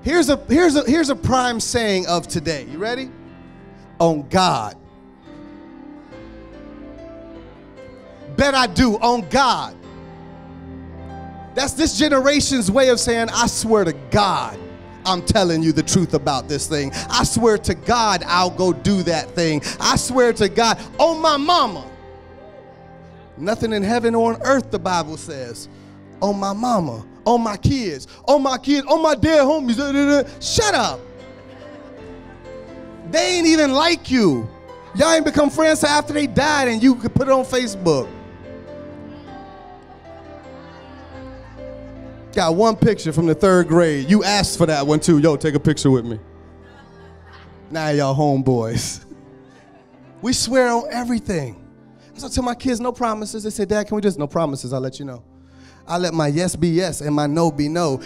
[SPEAKER 2] Here's a here's a here's a prime saying of today. You ready? On God. Bet I do on God. That's this generation's way of saying, I swear to God, I'm telling you the truth about this thing. I swear to God, I'll go do that thing. I swear to God, oh, my mama. Nothing in heaven or on earth, the Bible says. Oh, my mama, Oh, my kids, Oh, my kids, on oh, my dead homies. Shut up. They ain't even like you. Y'all ain't become friends after they died and you could put it on Facebook. Got one picture from the third grade. You asked for that one too. Yo, take a picture with me. Now y'all homeboys. We swear on everything. So I tell my kids, no promises. They say, Dad, can we just no promises? I'll let you know. I let my yes be yes and my no be no.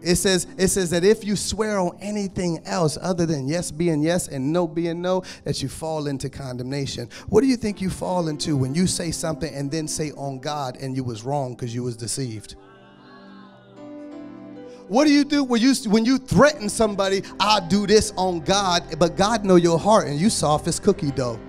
[SPEAKER 2] It says, it says that if you swear on anything else other than yes being yes and no being no, that you fall into condemnation. What do you think you fall into when you say something and then say on God and you was wrong because you was deceived? What do you do when you when you threaten somebody? I'll do this on God, but God know your heart, and you soft as cookie dough.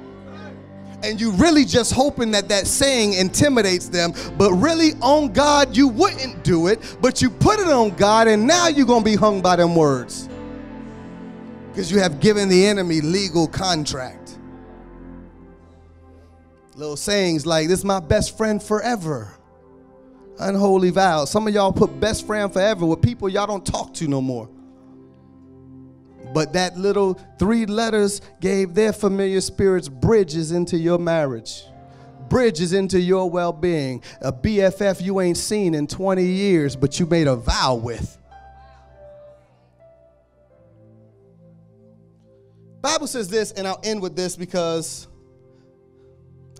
[SPEAKER 2] And you really just hoping that that saying intimidates them, but really on God you wouldn't do it, but you put it on God, and now you're gonna be hung by them words. Because you have given the enemy legal contract. Little sayings like, This is my best friend forever. Unholy vows. Some of y'all put best friend forever with people y'all don't talk to no more. But that little three letters gave their familiar spirits bridges into your marriage, bridges into your well being. A BFF you ain't seen in 20 years, but you made a vow with. Bible says this, and I'll end with this because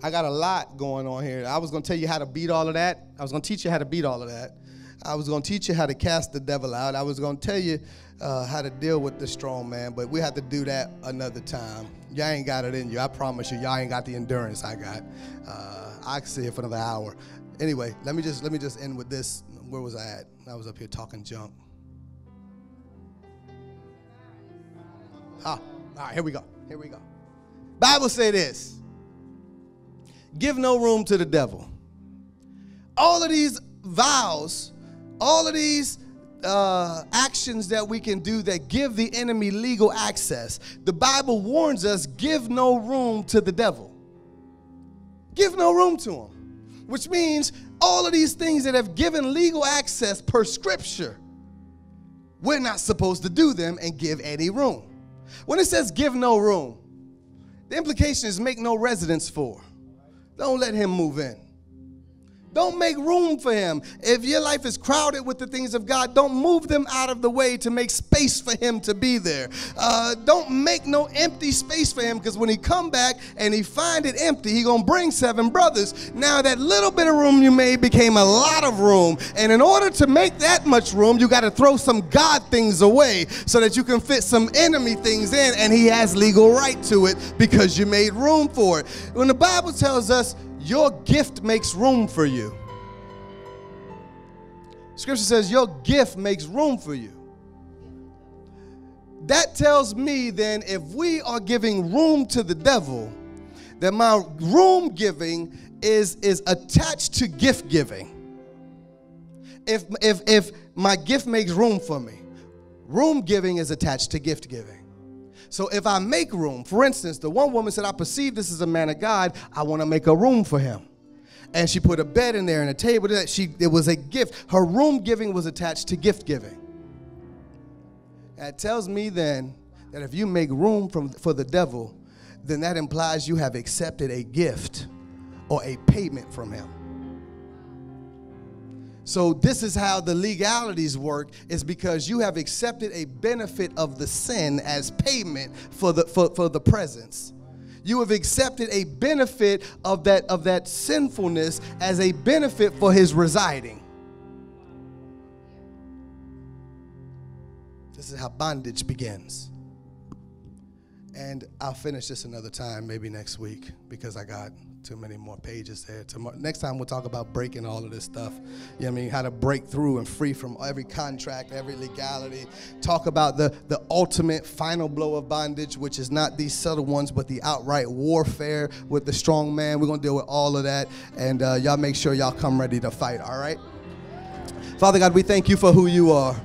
[SPEAKER 2] I got a lot going on here. I was going to tell you how to beat all of that. I was going to teach you how to beat all of that. I was going to teach you how to cast the devil out. I was going to tell you uh, how to deal with the strong man, but we have to do that another time. Y'all ain't got it in you. I promise you, y'all ain't got the endurance I got. Uh, I can see it for another hour. Anyway, let me just let me just end with this. Where was I at? I was up here talking junk. Ah, all right, here we go. Here we go. Bible say this. Give no room to the devil. All of these vows, all of these uh, actions that we can do that give the enemy legal access. The Bible warns us give no room to the devil. Give no room to him, which means all of these things that have given legal access per scripture, we're not supposed to do them and give any room. When it says give no room, the implication is make no residence for. Don't let him move in. Don't make room for him. If your life is crowded with the things of God, don't move them out of the way to make space for him to be there. Uh, don't make no empty space for him because when he come back and he find it empty, he gonna bring seven brothers. Now that little bit of room you made became a lot of room, and in order to make that much room, you got to throw some God things away so that you can fit some enemy things in, and he has legal right to it because you made room for it. When the Bible tells us your gift makes room for you. Scripture says your gift makes room for you. That tells me then if we are giving room to the devil, that my room giving is, is attached to gift giving. If, if, if my gift makes room for me, room giving is attached to gift giving. So if I make room, for instance, the one woman said, I perceive this is a man of God, I want to make a room for him. And she put a bed in there and a table that she it was a gift. Her room giving was attached to gift giving. That tells me then that if you make room from, for the devil, then that implies you have accepted a gift or a payment from him. So this is how the legalities work is because you have accepted a benefit of the sin as payment for the for, for the presence. You have accepted a benefit of that of that sinfulness as a benefit for his residing. This is how bondage begins. And I'll finish this another time, maybe next week, because I got too many more pages there. Tomorrow, next time we'll talk about breaking all of this stuff. You know I mean? How to break through and free from every contract, every legality. Talk about the, the ultimate final blow of bondage, which is not these subtle ones, but the outright warfare with the strong man. We're going to deal with all of that. And uh, y'all make sure y'all come ready to fight, all right? Father God, we thank you for who you are.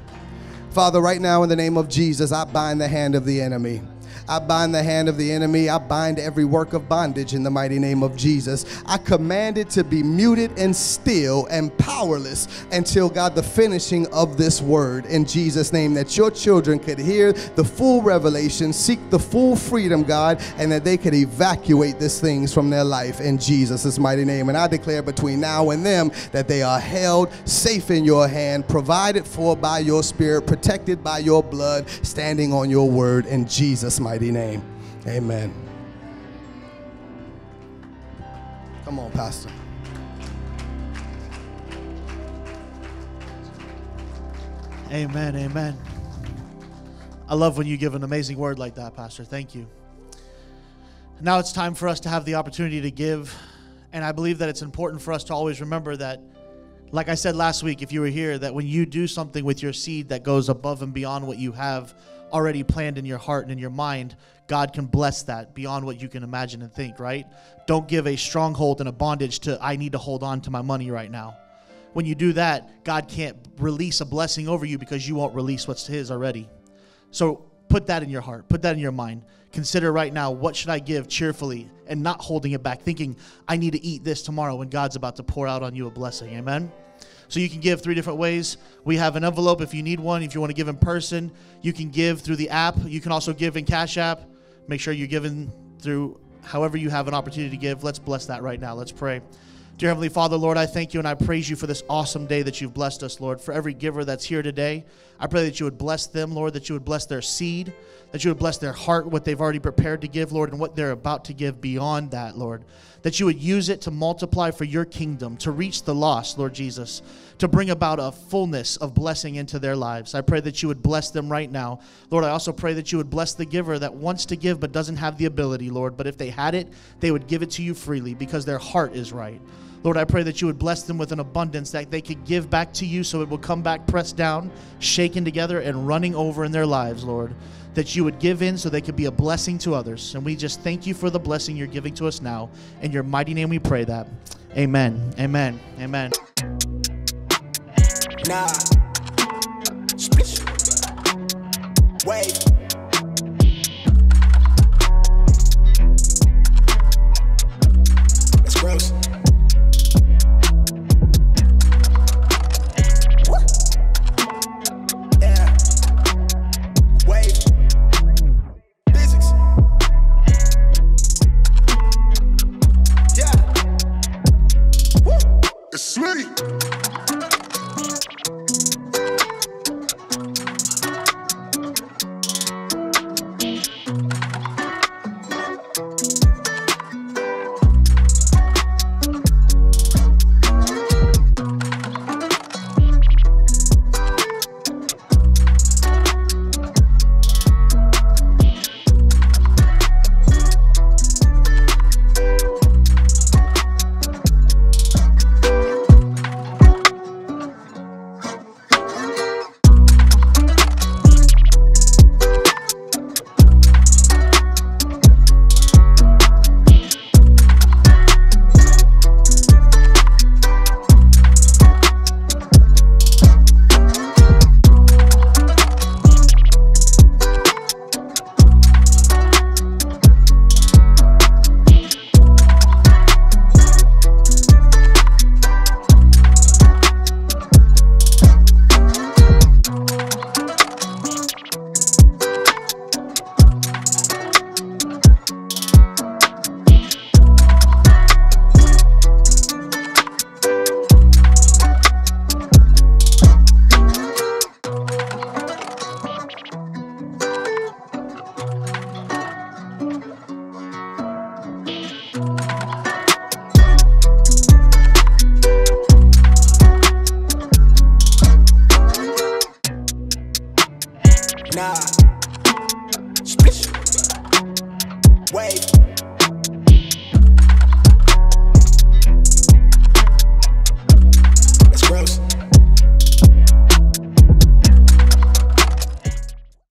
[SPEAKER 2] Father, right now in the name of Jesus, I bind the hand of the enemy. I bind the hand of the enemy. I bind every work of bondage in the mighty name of Jesus. I command it to be muted and still and powerless until, God, the finishing of this word in Jesus' name, that your children could hear the full revelation, seek the full freedom, God, and that they could evacuate these things from their life in Jesus' mighty name. And I declare between now and them that they are held safe in your hand, provided for by your spirit, protected by your blood, standing on your word in Jesus' mighty name. Amen. Come on, Pastor.
[SPEAKER 3] Amen. Amen. I love when you give an amazing word like that, Pastor. Thank you. Now it's time for us to have the opportunity to give. And I believe that it's important for us to always remember that, like I said last week, if you were here, that when you do something with your seed that goes above and beyond what you have already planned in your heart and in your mind, God can bless that beyond what you can imagine and think, right? Don't give a stronghold and a bondage to, I need to hold on to my money right now. When you do that, God can't release a blessing over you because you won't release what's His already. So put that in your heart, put that in your mind. Consider right now what should I give cheerfully and not holding it back, thinking I need to eat this tomorrow when God's about to pour out on you a blessing. Amen. So you can give three different ways. We have an envelope if you need one. If you want to give in person, you can give through the app. You can also give in Cash App. Make sure you're giving through however you have an opportunity to give. Let's bless that right now. Let's pray. Dear Heavenly Father, Lord, I thank you and I praise you for this awesome day that you've blessed us, Lord. For every giver that's here today, I pray that you would bless them, Lord, that you would bless their seed, that you would bless their heart, what they've already prepared to give, Lord, and what they're about to give beyond that, Lord. That you would use it to multiply for your kingdom, to reach the lost, Lord Jesus, to bring about a fullness of blessing into their lives. I pray that you would bless them right now. Lord, I also pray that you would bless the giver that wants to give but doesn't have the ability, Lord. But if they had it, they would give it to you freely because their heart is right. Lord, I pray that you would bless them with an abundance that they could give back to you so it will come back pressed down, shaken together, and running over in their lives, Lord. That you would give in so they could be a blessing to others. And we just thank you for the blessing you're giving to us now. In your mighty name we pray that. Amen. Amen. Amen.
[SPEAKER 4] Nah. Wave.